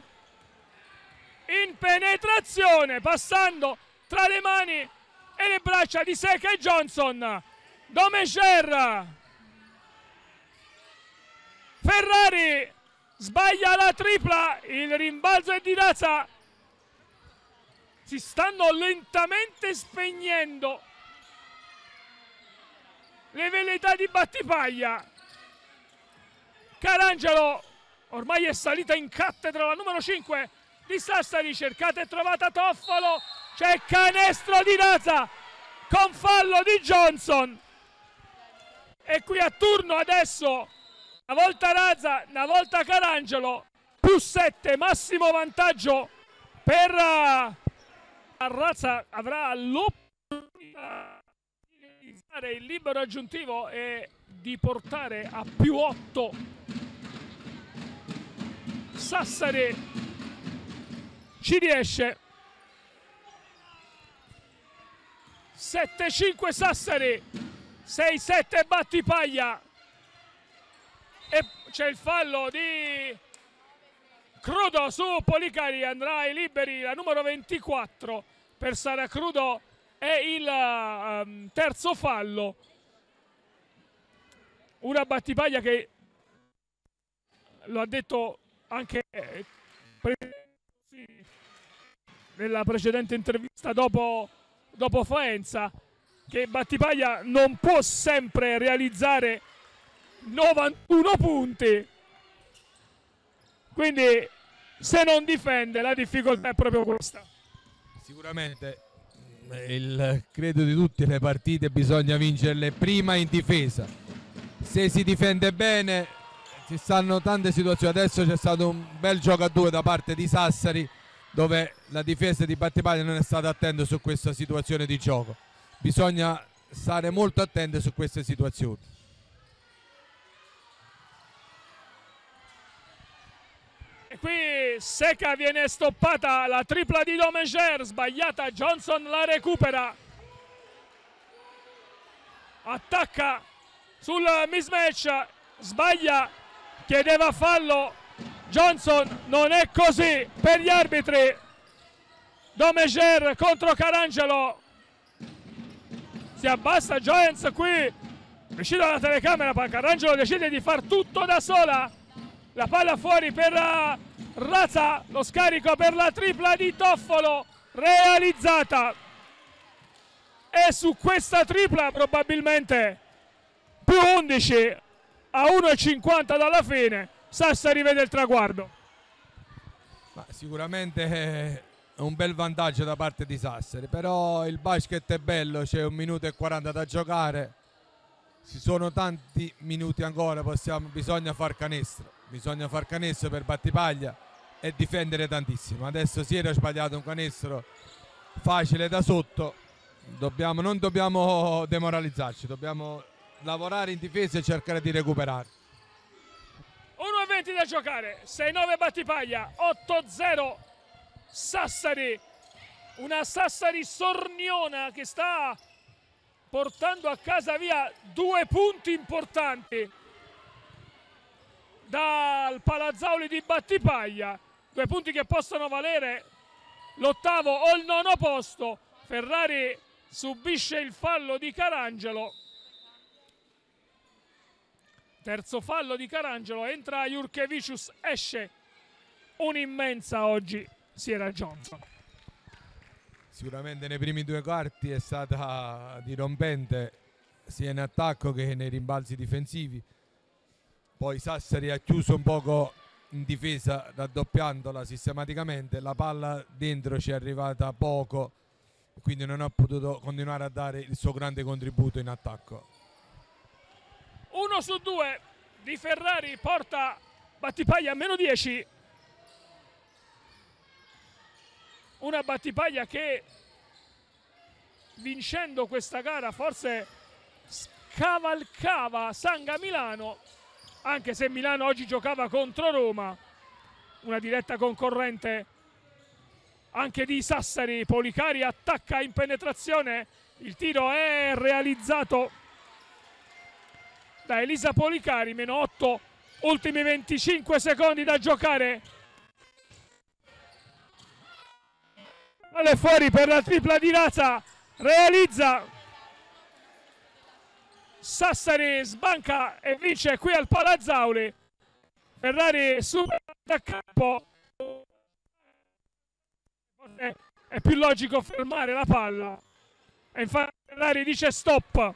in penetrazione, passando tra le mani e le braccia di Seca e Johnson. Domecer Ferrari sbaglia la tripla, il rimbalzo è di Razza. Si stanno lentamente spegnendo le velleità di Battipaglia. Carangelo ormai è salita in cattedra la numero 5 di Sassari, cercata e trovata Toffolo, c'è canestro di Razza con fallo di Johnson. E qui a turno adesso una volta Razza, una volta Carangelo, più 7, massimo vantaggio per uh, Razza avrà l'opportunità di utilizzare il libero aggiuntivo e di portare a più 8 Sassari. Ci riesce. 7-5 Sassari. 6-7 Battipaglia c'è il fallo di Crudo su Policari andrà ai liberi la numero 24 per Sara Crudo è il um, terzo fallo. Una battipaglia che lo ha detto anche eh, nella precedente intervista dopo, dopo Faenza che Battipaglia non può sempre realizzare 91 punti. Quindi se non difende la difficoltà è proprio questa. Sicuramente il credo di tutte le partite bisogna vincerle prima in difesa. Se si difende bene ci stanno tante situazioni. Adesso c'è stato un bel gioco a due da parte di Sassari dove la difesa di Battipaglia non è stata attenta su questa situazione di gioco. Bisogna stare molto attenti su queste situazioni qui Seca viene stoppata la tripla di Domeger sbagliata Johnson la recupera. Attacca sul mismatch sbaglia chiedeva fallo Johnson non è così per gli arbitri. Domeger contro Carangelo. Si abbassa Giants qui uscito dalla telecamera Carangelo decide di far tutto da sola. La palla fuori per Razza lo scarico per la tripla di Toffolo realizzata. E su questa tripla probabilmente più 11 a 1,50 dalla fine Sassari vede il traguardo. Ma sicuramente è un bel vantaggio da parte di Sassari però il basket è bello c'è un minuto e 40 da giocare. Ci sono tanti minuti ancora possiamo, bisogna far canestro bisogna far canestro per Battipaglia e difendere tantissimo. Adesso si era sbagliato un canestro facile da sotto. Dobbiamo, non dobbiamo demoralizzarci dobbiamo lavorare in difesa e cercare di recuperare. 1-20 da giocare. 6-9 Battipaglia. 8-0 Sassari. Una Sassari sorniona che sta portando a casa via due punti importanti dal Palazzauli di Battipaglia due punti che possono valere l'ottavo o il nono posto Ferrari subisce il fallo di Carangelo. Terzo fallo di Carangelo entra Jurkevicius esce un'immensa oggi Sierra Johnson. Sicuramente nei primi due quarti è stata dirompente sia in attacco che nei rimbalzi difensivi. Poi Sassari ha chiuso un poco in difesa raddoppiandola sistematicamente la palla dentro ci è arrivata poco quindi non ha potuto continuare a dare il suo grande contributo in attacco. 1 su 2 di Ferrari porta Battipaglia a meno 10 una Battipaglia che vincendo questa gara forse scavalcava Sanga Milano anche se Milano oggi giocava contro Roma. Una diretta concorrente anche di Sassari. Policari attacca in penetrazione. Il tiro è realizzato da Elisa Policari. Meno 8 ultimi 25 secondi da giocare. Palle fuori per la tripla di Razza realizza Sassari sbanca e vince qui al Palazzauli Ferrari supera da campo. È più logico fermare la palla. E infatti Ferrari dice stop.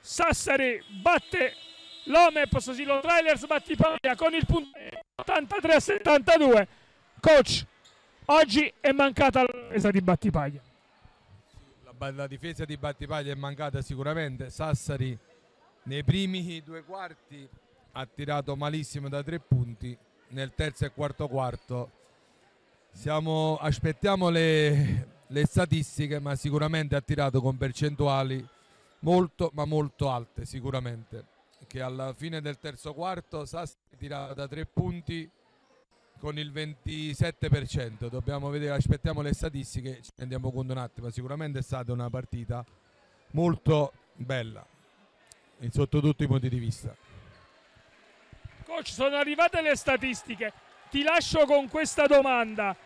Sassari batte l'Omep Sosilo Trailers Battipaglia con il punto 83 a 72 coach oggi è mancata la difesa di Battipaglia la, difesa di Battipaglia è mancata sicuramente. Sassari nei primi due quarti ha tirato malissimo da tre punti. Nel terzo e quarto quarto Siamo, aspettiamo le, le statistiche ma sicuramente ha tirato con percentuali molto ma molto alte sicuramente. Che alla fine del terzo quarto Sassari tirava da tre punti con il 27%. Dobbiamo vedere, aspettiamo le statistiche, ci rendiamo conto un attimo. Sicuramente è stata una partita molto bella sotto tutti i punti di vista. Coach, sono arrivate le statistiche. Ti lascio con questa domanda.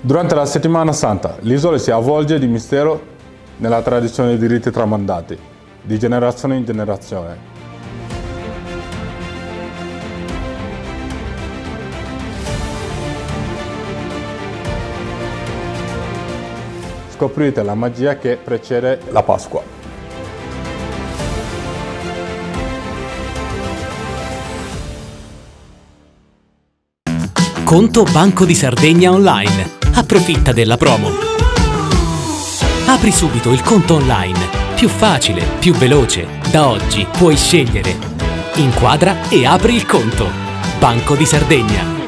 Durante la settimana santa l'isola si avvolge di mistero nella tradizione di riti tramandati, di generazione in generazione. Scoprite la magia che precede la Pasqua. Conto Banco di Sardegna Online. Approfitta della promo. Apri subito il conto online. Più facile, più veloce. Da oggi puoi scegliere. Inquadra e apri il conto. Banco di Sardegna.